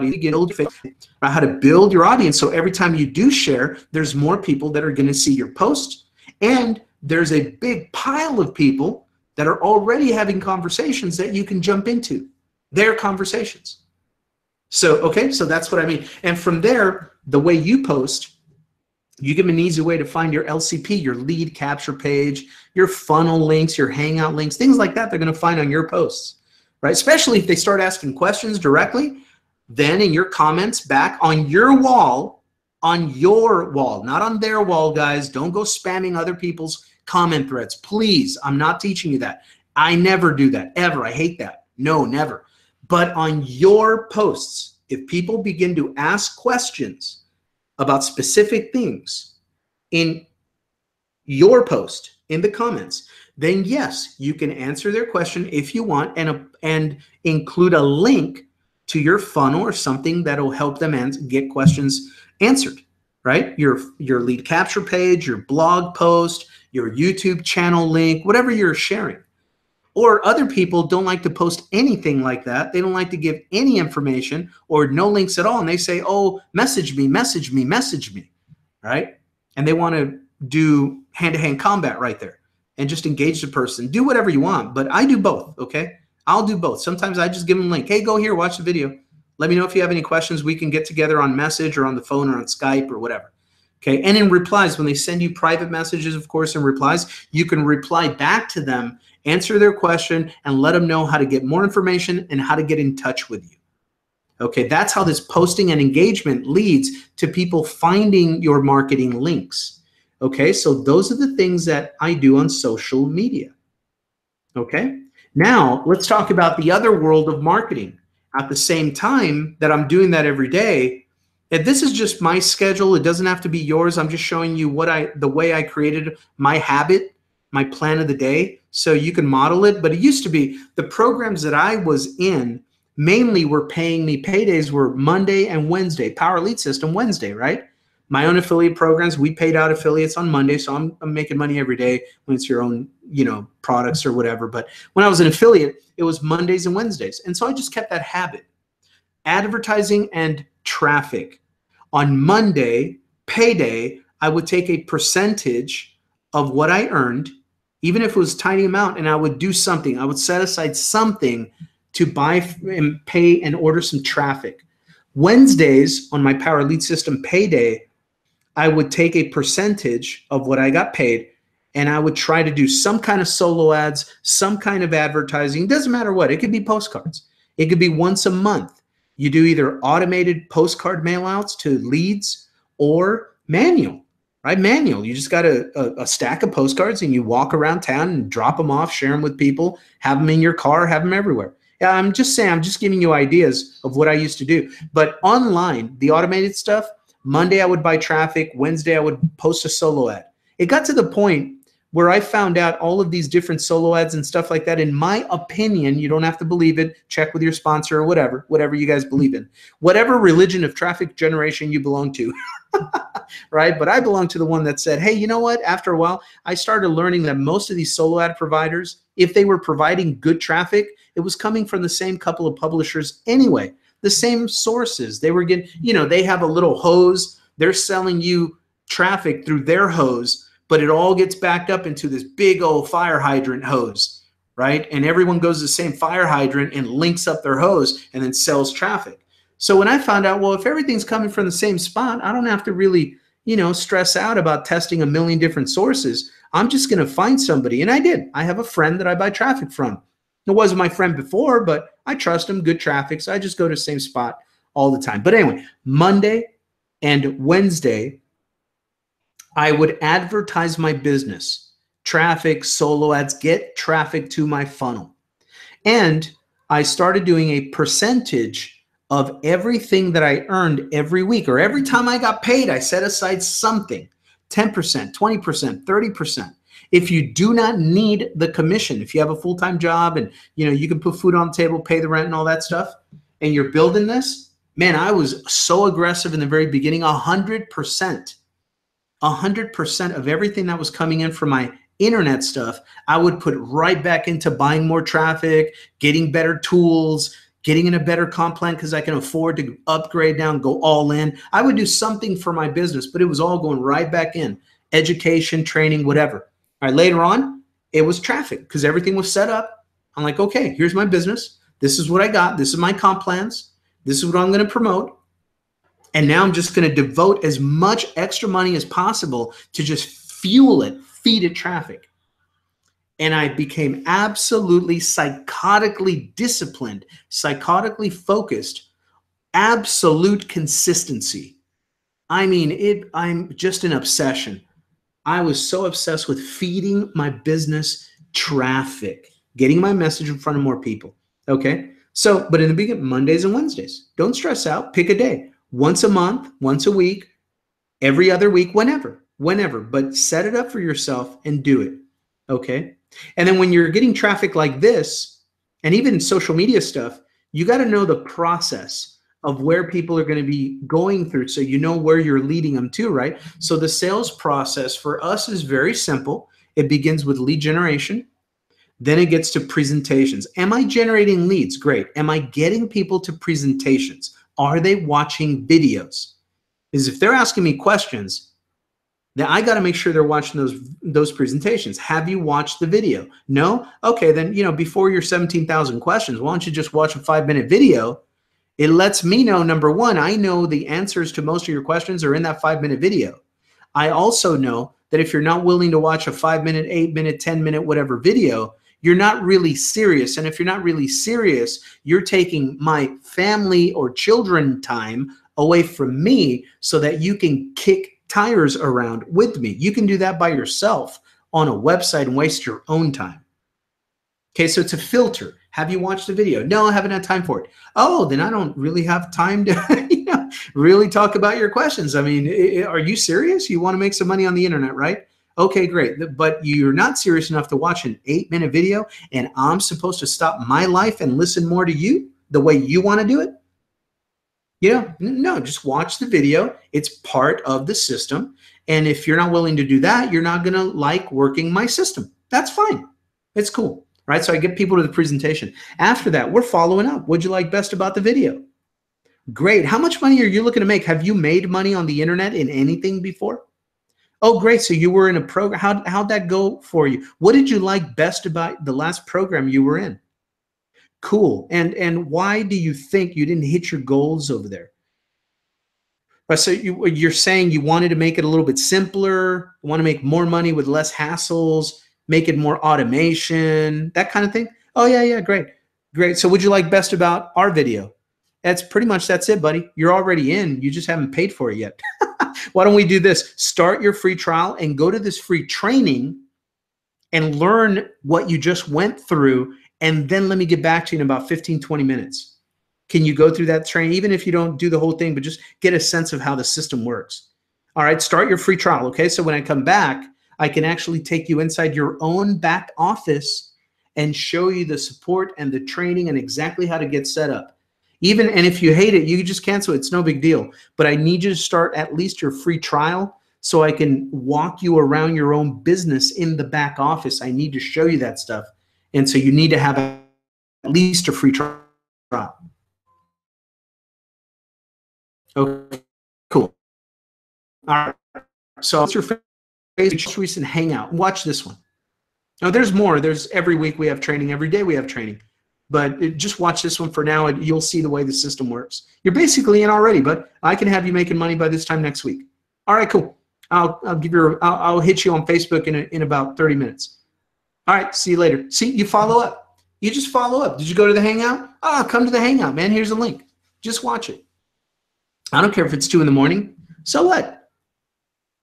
to get old how to build your audience. So every time you do share there's more people that are going to see your post and there's a big pile of people that are already having conversations that you can jump into their conversations. So okay so that's what i mean. And from there the way you post you give them an easy way to find your lcp your lead capture page your funnel links your hangout links things like that they're going to find on your posts right? Especially if they start asking questions directly then in your comments back on your wall, on your wall, not on their wall, guys. Don't go spamming other people's comment threads. Please, I'm not teaching you that. I never do that, ever. I hate that. No, never. But on your posts, if people begin to ask questions about specific things in your post, in the comments, then yes, you can answer their question if you want and, and include a link to your funnel or something that'll help them ans- get questions answered, right? Your your lead capture page, your blog post, your YouTube channel link, whatever you're sharing. Or other people don't like to post anything like that. They don't like to give any information or no links at all. And they say, oh, message me, message me, message me, right? And they want to do hand to hand combat right there and just engage the person. Do whatever you want, but I do both, okay? I'll do both. Sometimes I just give them a link. Hey, go here, watch the video. Let me know if you have any questions. We can get together on message or on the phone or on Skype or whatever. Okay. And in replies, when they send you private messages, of course, in replies, you can reply back to them, answer their question, and let them know how to get more information and how to get in touch with you. Okay. That's how this posting and engagement leads to people finding your marketing links. Okay, so those are the things that I do on social media. Okay, now let's talk about the other world of marketing. At the same time that I'm doing that every day, and this is just my schedule. It doesn't have to be yours. I'm just showing you what I, the way I created my habit, my plan of the day, so you can model it. But it used to be the programs that I was in mainly were paying me paydays were Monday and Wednesday, Power Lead System Wednesday, right? My own affiliate programs, we paid out affiliates on Monday, so I'm, I'm making money every day when it's your own, you know, products or whatever. But when I was an affiliate, it was Mondays and Wednesdays, and so I just kept that habit. Advertising and traffic. On Monday, payday, I would take a percentage of what I earned, even if it was tiny amount, and I would do something. I would set aside something to buy and pay and order some traffic. Wednesdays on my Power Lead System payday, I would take a percentage of what I got paid and I would try to do some kind of solo ads, some kind of advertising. It doesn't matter what, it could be postcards, it could be once a month. You do either automated postcard mailouts to leads or manual, right? Manual. You just got a, a, a, stack of postcards and you walk around town and drop them off, share them with people, have them in your car, have them everywhere. Yeah, I'm just saying, I'm just giving you ideas of what I used to do. But online, the automated stuff, Monday I would buy traffic, Wednesday I would post a solo ad. It got to the point where I found out all of these different solo ads and stuff like that. In my opinion, you don't have to believe it. Check with your sponsor or whatever, whatever you guys believe in, whatever religion of traffic generation you belong to, right? But I belong to the one that said, hey, you know what? After a while, I started learning that most of these solo ad providers, if they were providing good traffic, it was coming from the same couple of publishers anyway, the same sources. They were getting, you know, they have a little hose, they're selling you traffic through their hose but it all gets backed up into this big old fire hydrant hose, right? And everyone goes to the same fire hydrant and links up their hose and then sells traffic. So when I found out, well, if everything's coming from the same spot, I don't have to really, you know, stress out about testing a million different sources. I'm just going to find somebody. And I did. I have a friend that I buy traffic from. It wasn't my friend before, but I trust him, good traffic. So I just go to the same spot all the time. But anyway, Monday and Wednesday, I would advertise my business, traffic, solo ads, get traffic to my funnel. And I started doing a percentage of everything that I earned every week or every time I got paid, I set aside something 10%, 20%, 30%. If you do not need the commission, if you have a full-time job and you know you can put food on the table, pay the rent and all that stuff, and you're building this, man, I was so aggressive in the very beginning, 100%. 100% of everything that was coming in from my internet stuff, I would put right back into buying more traffic, getting better tools, getting in a better comp plan because I can afford to upgrade now and go all in. I would do something for my business, but it was all going right back in education, training, whatever. All right, later on, it was traffic because everything was set up. I'm like, okay, here's my business. This is what I got. This is my comp plans. This is what I'm going to promote. And now I'm just going to devote as much extra money as possible to just fuel it, feed it traffic. And I became absolutely psychotically disciplined, psychotically focused, absolute consistency. I mean, it I'm just an obsession. I was so obsessed with feeding my business traffic, getting my message in front of more people. Okay. So, but in the beginning, Mondays and Wednesdays, don't stress out, pick a day once a month, once a week, every other week, whenever, whenever, but set it up for yourself and do it. Okay. And then when you're getting traffic like this, and even social media stuff, you got to know the process of where people are going to be going through so you know where you're leading them to, right? So the sales process for us is very simple. It begins with lead generation. Then it gets to presentations. Am I generating leads? Great. Am I getting people to presentations? Are they watching videos? Is if they're asking me questions, then I got to make sure they're watching those those presentations. Have you watched the video? No? Okay, then you know before your 17,000 questions, why don't you just watch a 5-minute video? It lets me know number 1, I know the answers to most of your questions are in that 5-minute video. I also know that if you're not willing to watch a 5-minute, 8-minute, 10-minute whatever video, you're not really serious. And if you're not really serious, you're taking my family or children time away from me so that you can kick tires around with me. You can do that by yourself on a website and waste your own time. Okay, so it's a filter. Have you watched the video? No, I haven't had time for it. Oh, then I don't really have time to you know, really talk about your questions. I mean, are you serious? You want to make some money on the internet, right? Okay, great. But you're not serious enough to watch an eight minute video and I'm supposed to stop my life and listen more to you the way you want to do it? You know, no, just watch the video. It's part of the system. And if you're not willing to do that, you're not going to like working my system. That's fine. It's cool. Right. So I get people to the presentation. After that, we're following up. What'd you like best about the video? Great. How much money are you looking to make? Have you made money on the internet in anything before? Oh, great. So you were in a program. How, how'd that go for you? What did you like best about the last program you were in? Cool. And and why do you think you didn't hit your goals over there? So you, you're saying you wanted to make it a little bit simpler, want to make more money with less hassles, make it more automation, that kind of thing. Oh yeah, yeah, great, great. So would you like best about our video? That's pretty much that's it, buddy. You're already in. You just haven't paid for it yet. Why don't we do this? Start your free trial and go to this free training and learn what you just went through. And then let me get back to you in about 15, 20 minutes. Can you go through that training, even if you don't do the whole thing, but just get a sense of how the system works? All right, start your free trial. Okay, so when I come back, I can actually take you inside your own back office and show you the support and the training and exactly how to get set up. Even and if you hate it, you just cancel it. It's no big deal. But I need you to start at least your free trial so I can walk you around your own business in the back office. I need to show you that stuff. And so you need to have at least a free trial. Okay, cool. All right. So what's your most recent hangout? Watch this one. Now there's more. There's every week we have training. Every day we have training. But it, just watch this one for now, and you'll see the way the system works. You're basically in already, but I can have you making money by this time next week. All right, cool. I'll, I'll give you. I'll, I'll hit you on Facebook in a, in about 30 minutes. All right, see you later. See, you follow up. You just follow up. Did you go to the Hangout? Ah, oh, come to the Hangout, man. Here's a link. Just watch it. I don't care if it's two in the morning. So what?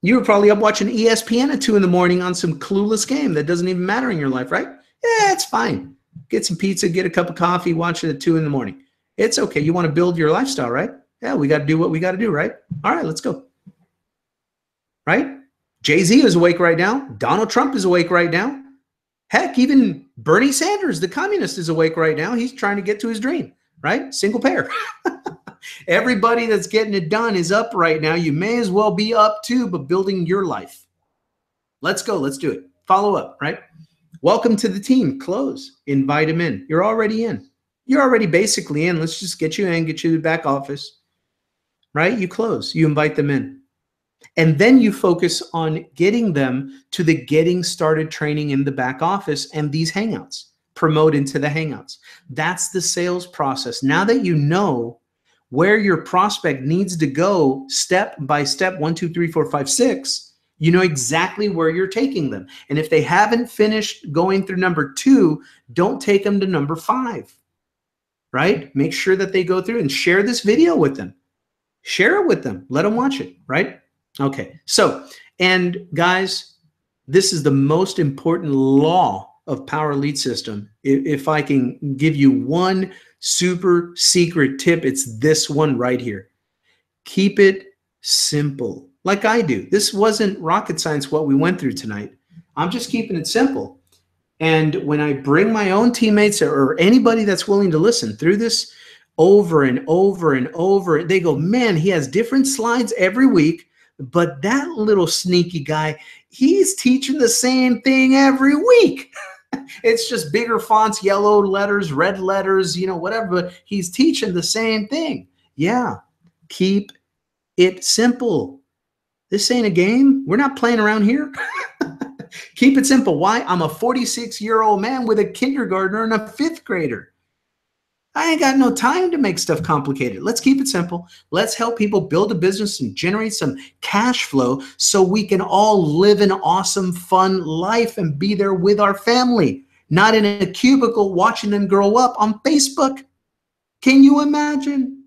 You were probably up watching ESPN at two in the morning on some clueless game that doesn't even matter in your life, right? Yeah, it's fine get some pizza, get a cup of coffee, watch it at two in the morning. It's okay. You want to build your lifestyle, right? Yeah, we got to do what we got to do, right? All right, let's go. Right? Jay Z is awake right now. Donald Trump is awake right now. Heck, even Bernie Sanders, the communist, is awake right now. He's trying to get to his dream, right? Single payer. Everybody that's getting it done is up right now. You may as well be up too, but building your life. Let's go. Let's do it. Follow up, right? Welcome to the team. Close. Invite them in. You're already in. You're already basically in. Let's just get you in, get you to the back office. Right? You close. You invite them in. And then you focus on getting them to the getting started training in the back office and these hangouts. Promote into the hangouts. That's the sales process. Now that you know where your prospect needs to go step by step one, two, three, four, five, six you know exactly where you're taking them. And if they haven't finished going through number two, don't take them to number five, right? Make sure that they go through and share this video with them. Share it with them. Let them watch it, right? Okay. So, and guys, this is the most important law of Power Lead System. If I can give you one super secret tip, it's this one right here. Keep it simple like I do. This wasn't rocket science what we went through tonight. I'm just keeping it simple. And when I bring my own teammates or anybody that's willing to listen through this over and over and over, they go, man, he has different slides every week, but that little sneaky guy, he's teaching the same thing every week. it's just bigger fonts, yellow letters, red letters, you know, whatever, but he's teaching the same thing. Yeah, keep it simple. This ain't a game. We're not playing around here. Keep it simple. Why? I'm a 46 year old man with a kindergartner and a fifth grader. I ain't got no time to make stuff complicated. Let's keep it simple. Let's help people build a business and generate some cash flow so we can all live an awesome, fun life and be there with our family, not in a cubicle watching them grow up on Facebook. Can you imagine?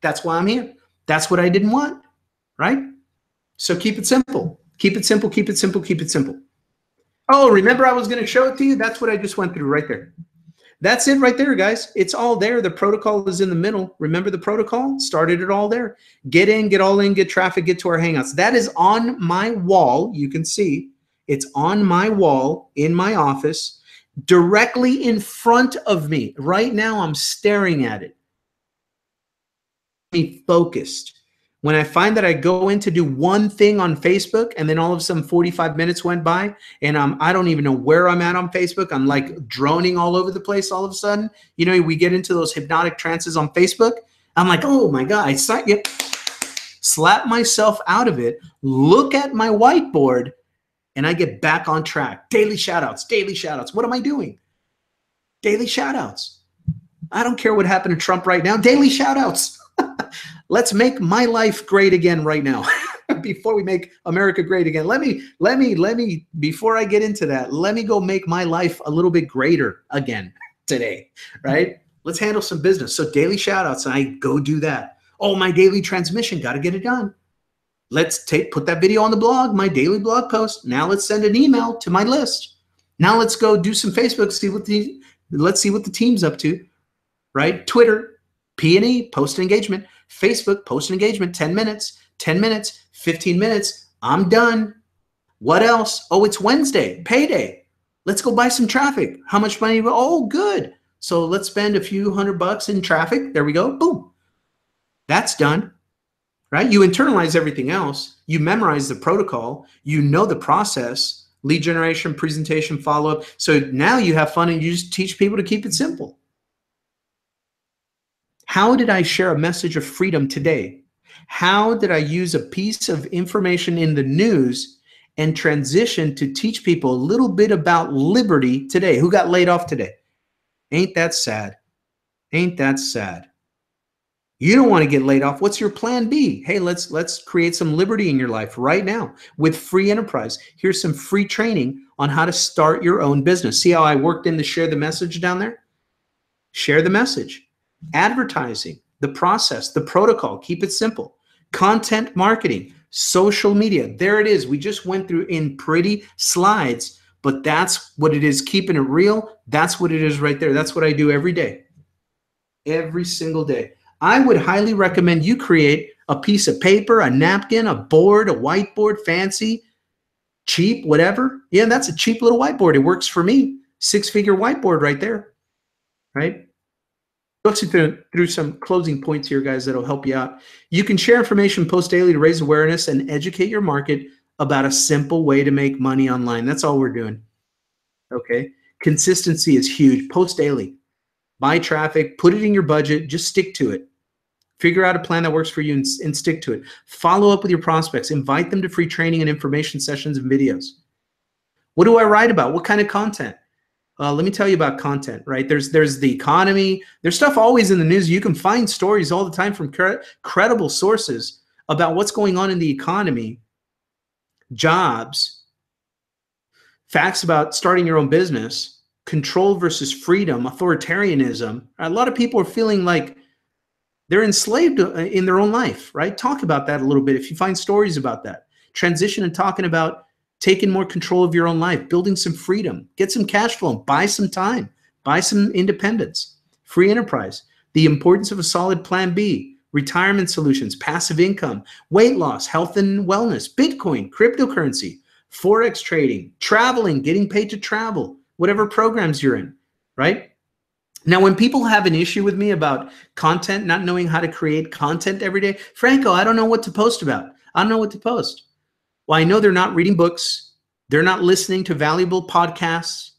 That's why I'm here. That's what I didn't want right? So keep it simple. Keep it simple, keep it simple, keep it simple. Oh, remember I was going to show it to you? That's what I just went through right there. That's it right there, guys. It's all there. The protocol is in the middle. Remember the protocol? Started it all there. Get in, get all in, get traffic, get to our hangouts. That is on my wall. You can see it's on my wall in my office, directly in front of me. Right now, I'm staring at it. Be focused when I find that I go in to do one thing on Facebook and then all of a sudden 45 minutes went by and um, I don't even know where I'm at on Facebook. I'm like droning all over the place all of a sudden. You know, we get into those hypnotic trances on Facebook. I'm like, oh my God, I slap myself out of it, look at my whiteboard, and I get back on track. Daily shout outs, daily shout outs. What am I doing? Daily shout outs. I don't care what happened to Trump right now. Daily shout outs. Let's make my life great again right now. Before we make america great again. Let me let me let me before i get into that let me go make my life a little bit greater again today right? Let's handle some business. So daily shout outs i go do that. Oh my daily transmission got to get it done. Let's take put that video on the blog my daily blog post. Now let's send an email to my list. Now let's go do some facebook see what the let's see what the team's up to right? Twitter P&E, post engagement. Facebook, post engagement, 10 minutes, 10 minutes, 15 minutes. I'm done. What else? Oh, it's Wednesday, payday. Let's go buy some traffic. How much money? Oh, good. So let's spend a few hundred bucks in traffic. There we go. Boom. That's done. Right? You internalize everything else. You memorize the protocol. You know the process, lead generation, presentation, follow up. So now you have fun and you just teach people to keep it simple. How did I share a message of freedom today? How did I use a piece of information in the news and transition to teach people a little bit about liberty today? Who got laid off today? Ain't that sad? Ain't that sad? You don't want to get laid off. What's your plan B? Hey, let's let's create some liberty in your life right now with free enterprise. Here's some free training on how to start your own business. See how I worked in the share the message down there? Share the message advertising, the process, the protocol, keep it simple. Content marketing, social media. There it is. We just went through in pretty slides, but that's what it is. Keeping it real. That's what it is right there. That's what I do every day. Every single day. I would highly recommend you create a piece of paper, a napkin, a board, a whiteboard, fancy, cheap, whatever. Yeah, that's a cheap little whiteboard. It works for me. Six figure whiteboard right there. Right? See through, through some closing points here, guys, that'll help you out. You can share information post daily to raise awareness and educate your market about a simple way to make money online. That's all we're doing. Okay. Consistency is huge. Post daily. Buy traffic, put it in your budget, just stick to it. Figure out a plan that works for you and, and stick to it. Follow up with your prospects. Invite them to free training and information sessions and videos. What do I write about? What kind of content? Uh, let me tell you about content, right? There's there's the economy. There's stuff always in the news. You can find stories all the time from cre credible sources about what's going on in the economy, jobs, facts about starting your own business, control versus freedom, authoritarianism. A lot of people are feeling like they're enslaved uh, in their own life, right? Talk about that a little bit if you find stories about that. Transition and talking about taking more control of your own life, building some freedom, get some cash flow, buy some time, buy some independence, free enterprise, the importance of a solid plan B, retirement solutions, passive income, weight loss, health and wellness, Bitcoin, cryptocurrency, Forex trading, traveling, getting paid to travel, whatever programs you're in, right? Now, when people have an issue with me about content, not knowing how to create content every day, Franco, I don't know what to post about. I don't know what to post. Well, I know they're not reading books, they're not listening to valuable podcasts,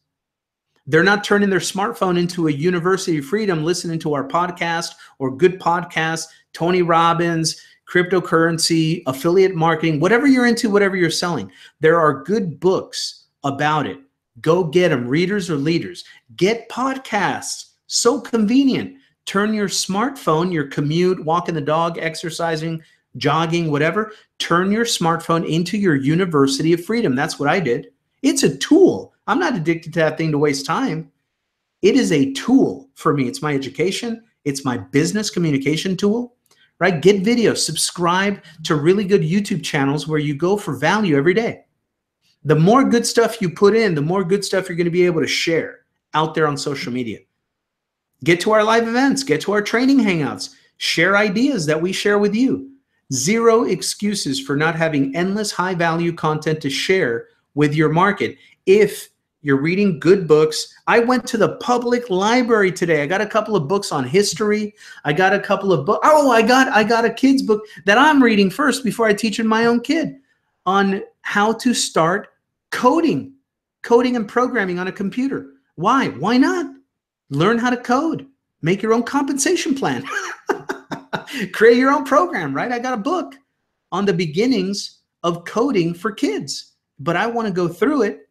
they're not turning their smartphone into a university of freedom, listening to our podcast or good podcasts, Tony Robbins, cryptocurrency, affiliate marketing, whatever you're into, whatever you're selling. There are good books about it. Go get them, readers or leaders. Get podcasts. So convenient. Turn your smartphone, your commute, walking the dog, exercising, jogging, whatever, turn your smartphone into your university of freedom. That's what I did. It's a tool. I'm not addicted to that thing to waste time. It is a tool for me. It's my education, it's my business communication tool, right? Get videos, subscribe to really good YouTube channels where you go for value every day. The more good stuff you put in, the more good stuff you're going to be able to share out there on social media. Get to our live events, get to our training hangouts, share ideas that we share with you. Zero excuses for not having endless high value content to share with your market. If you're reading good books. I went to the public library today. I got a couple of books on history. I got a couple of books. Oh, I got I got a kid's book that I'm reading first before I teach in my own kid on how to start coding, coding and programming on a computer. Why? Why not? Learn how to code. Make your own compensation plan. Create your own program, right? I got a book on the beginnings of coding for kids, but I want to go through it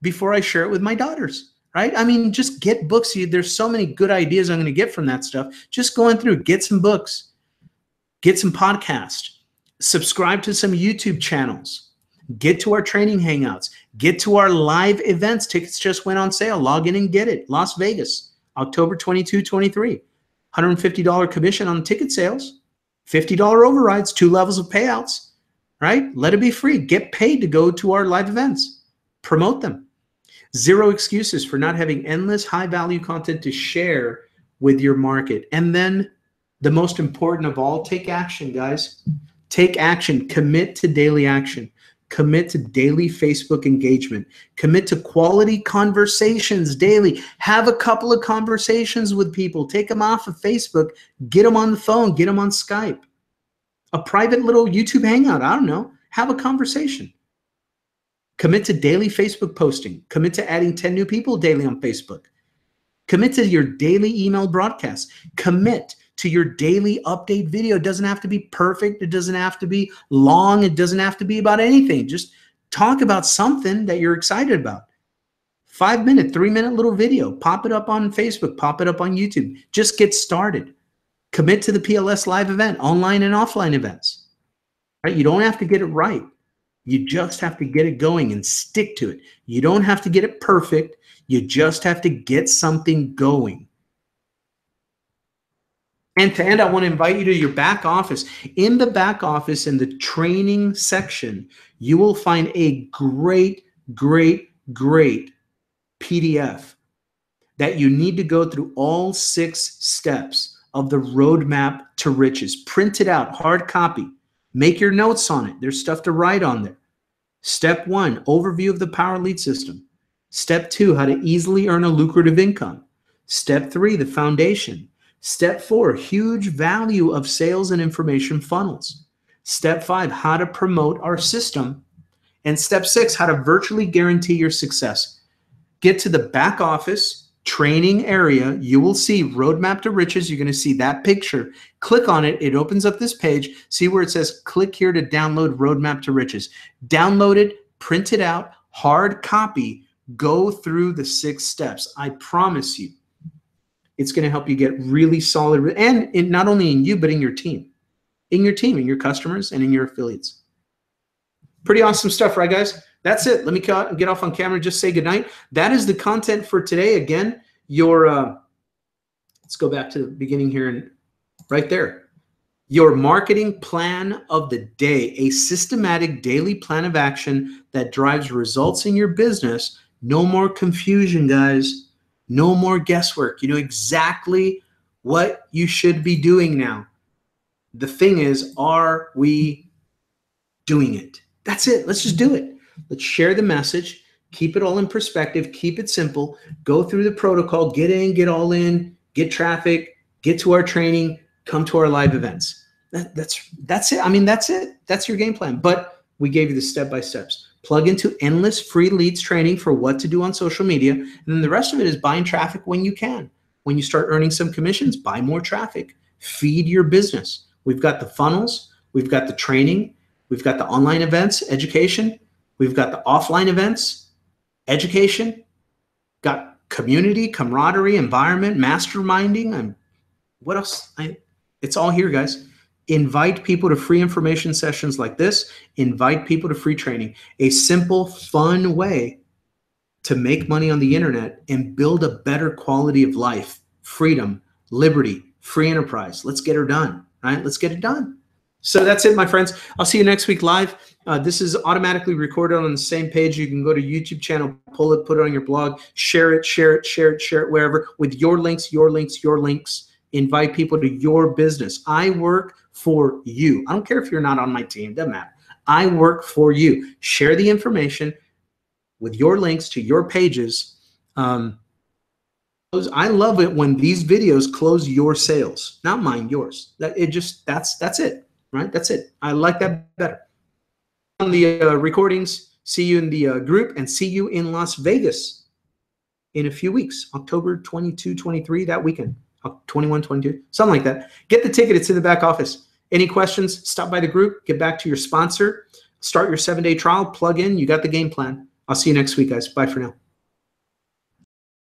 before I share it with my daughters, right? I mean, just get books. There's so many good ideas I'm going to get from that stuff. Just going through, get some books, get some podcasts, subscribe to some YouTube channels, get to our training hangouts, get to our live events. Tickets just went on sale. Log in and get it. Las Vegas, October 22, 23. $150 commission on ticket sales, $50 overrides, two levels of payouts, right? Let it be free. Get paid to go to our live events. Promote them. Zero excuses for not having endless high value content to share with your market. And then the most important of all, take action, guys. Take action. Commit to daily action. Commit to daily Facebook engagement. Commit to quality conversations daily. Have a couple of conversations with people. Take them off of Facebook. Get them on the phone. Get them on Skype. A private little YouTube hangout. I don't know. Have a conversation. Commit to daily Facebook posting. Commit to adding 10 new people daily on Facebook. Commit to your daily email broadcast. Commit to your daily update video. It doesn't have to be perfect. It doesn't have to be long. It doesn't have to be about anything. Just talk about something that you're excited about. Five minute, three minute little video. Pop it up on Facebook. Pop it up on YouTube. Just get started. Commit to the PLS live event, online and offline events. Right? You don't have to get it right. You just have to get it going and stick to it. You don't have to get it perfect. You just have to get something going. And to end, I want to invite you to your back office. In the back office, in the training section, you will find a great, great, great PDF that you need to go through all six steps of the roadmap to riches. Print it out, hard copy. Make your notes on it. There's stuff to write on there. Step one, overview of the Power Lead System. Step two, how to easily earn a lucrative income. Step three, the foundation. Step four, huge value of sales and information funnels. Step five, how to promote our system. And step six, how to virtually guarantee your success. Get to the back office, training area, you will see Roadmap to Riches. You're going to see that picture. Click on it. It opens up this page. See where it says click here to download Roadmap to Riches. Download it, print it out, hard copy, go through the six steps. I promise you, it's going to help you get really solid and in, not only in you, but in your team, in your team, in your customers, and in your affiliates. Pretty awesome stuff, right, guys? That's it. Let me get off on camera. Just say goodnight. That is the content for today. Again, your uh, let's go back to the beginning here and right there. Your marketing plan of the day, a systematic daily plan of action that drives results in your business. No more confusion, guys. No more guesswork. You know exactly what you should be doing now. The thing is, are we doing it? That's it. Let's just do it. Let's share the message, keep it all in perspective, keep it simple, go through the protocol, get in, get all in, get traffic, get to our training, come to our live events. That, that's that's it. I mean, that's it. That's your game plan. But we gave you the step by steps. Plug into endless free leads training for what to do on social media. And then the rest of it is buying traffic when you can. When you start earning some commissions, buy more traffic. Feed your business. We've got the funnels, we've got the training, we've got the online events, education, We've got the offline events, education, got community, camaraderie, environment, masterminding. and what else? I, it's all here, guys. Invite people to free information sessions like this. Invite people to free training. A simple, fun way to make money on the internet and build a better quality of life, freedom, liberty, free enterprise. Let's get her done. Right, let's get it done. So that's it, my friends. I'll see you next week live. Uh, this is automatically recorded on the same page. You can go to YouTube channel, pull it, put it on your blog, share it, share it, share it, share it wherever with your links, your links, your links. Invite people to your business. I work for you. I don't care if you're not on my team, doesn't matter. I work for you. Share the information with your links to your pages. Um, I love it when these videos close your sales, not mine, yours. That it just that's that's it right? That's it. I like that better. On the uh, recordings, see you in the uh, group and see you in Las Vegas in a few weeks, October 22, 23, that weekend, 21, 22, something like that. Get the ticket. It's in the back office. Any questions, stop by the group, get back to your sponsor, start your seven day trial, plug in. You got the game plan. I'll see you next week, guys. Bye for now.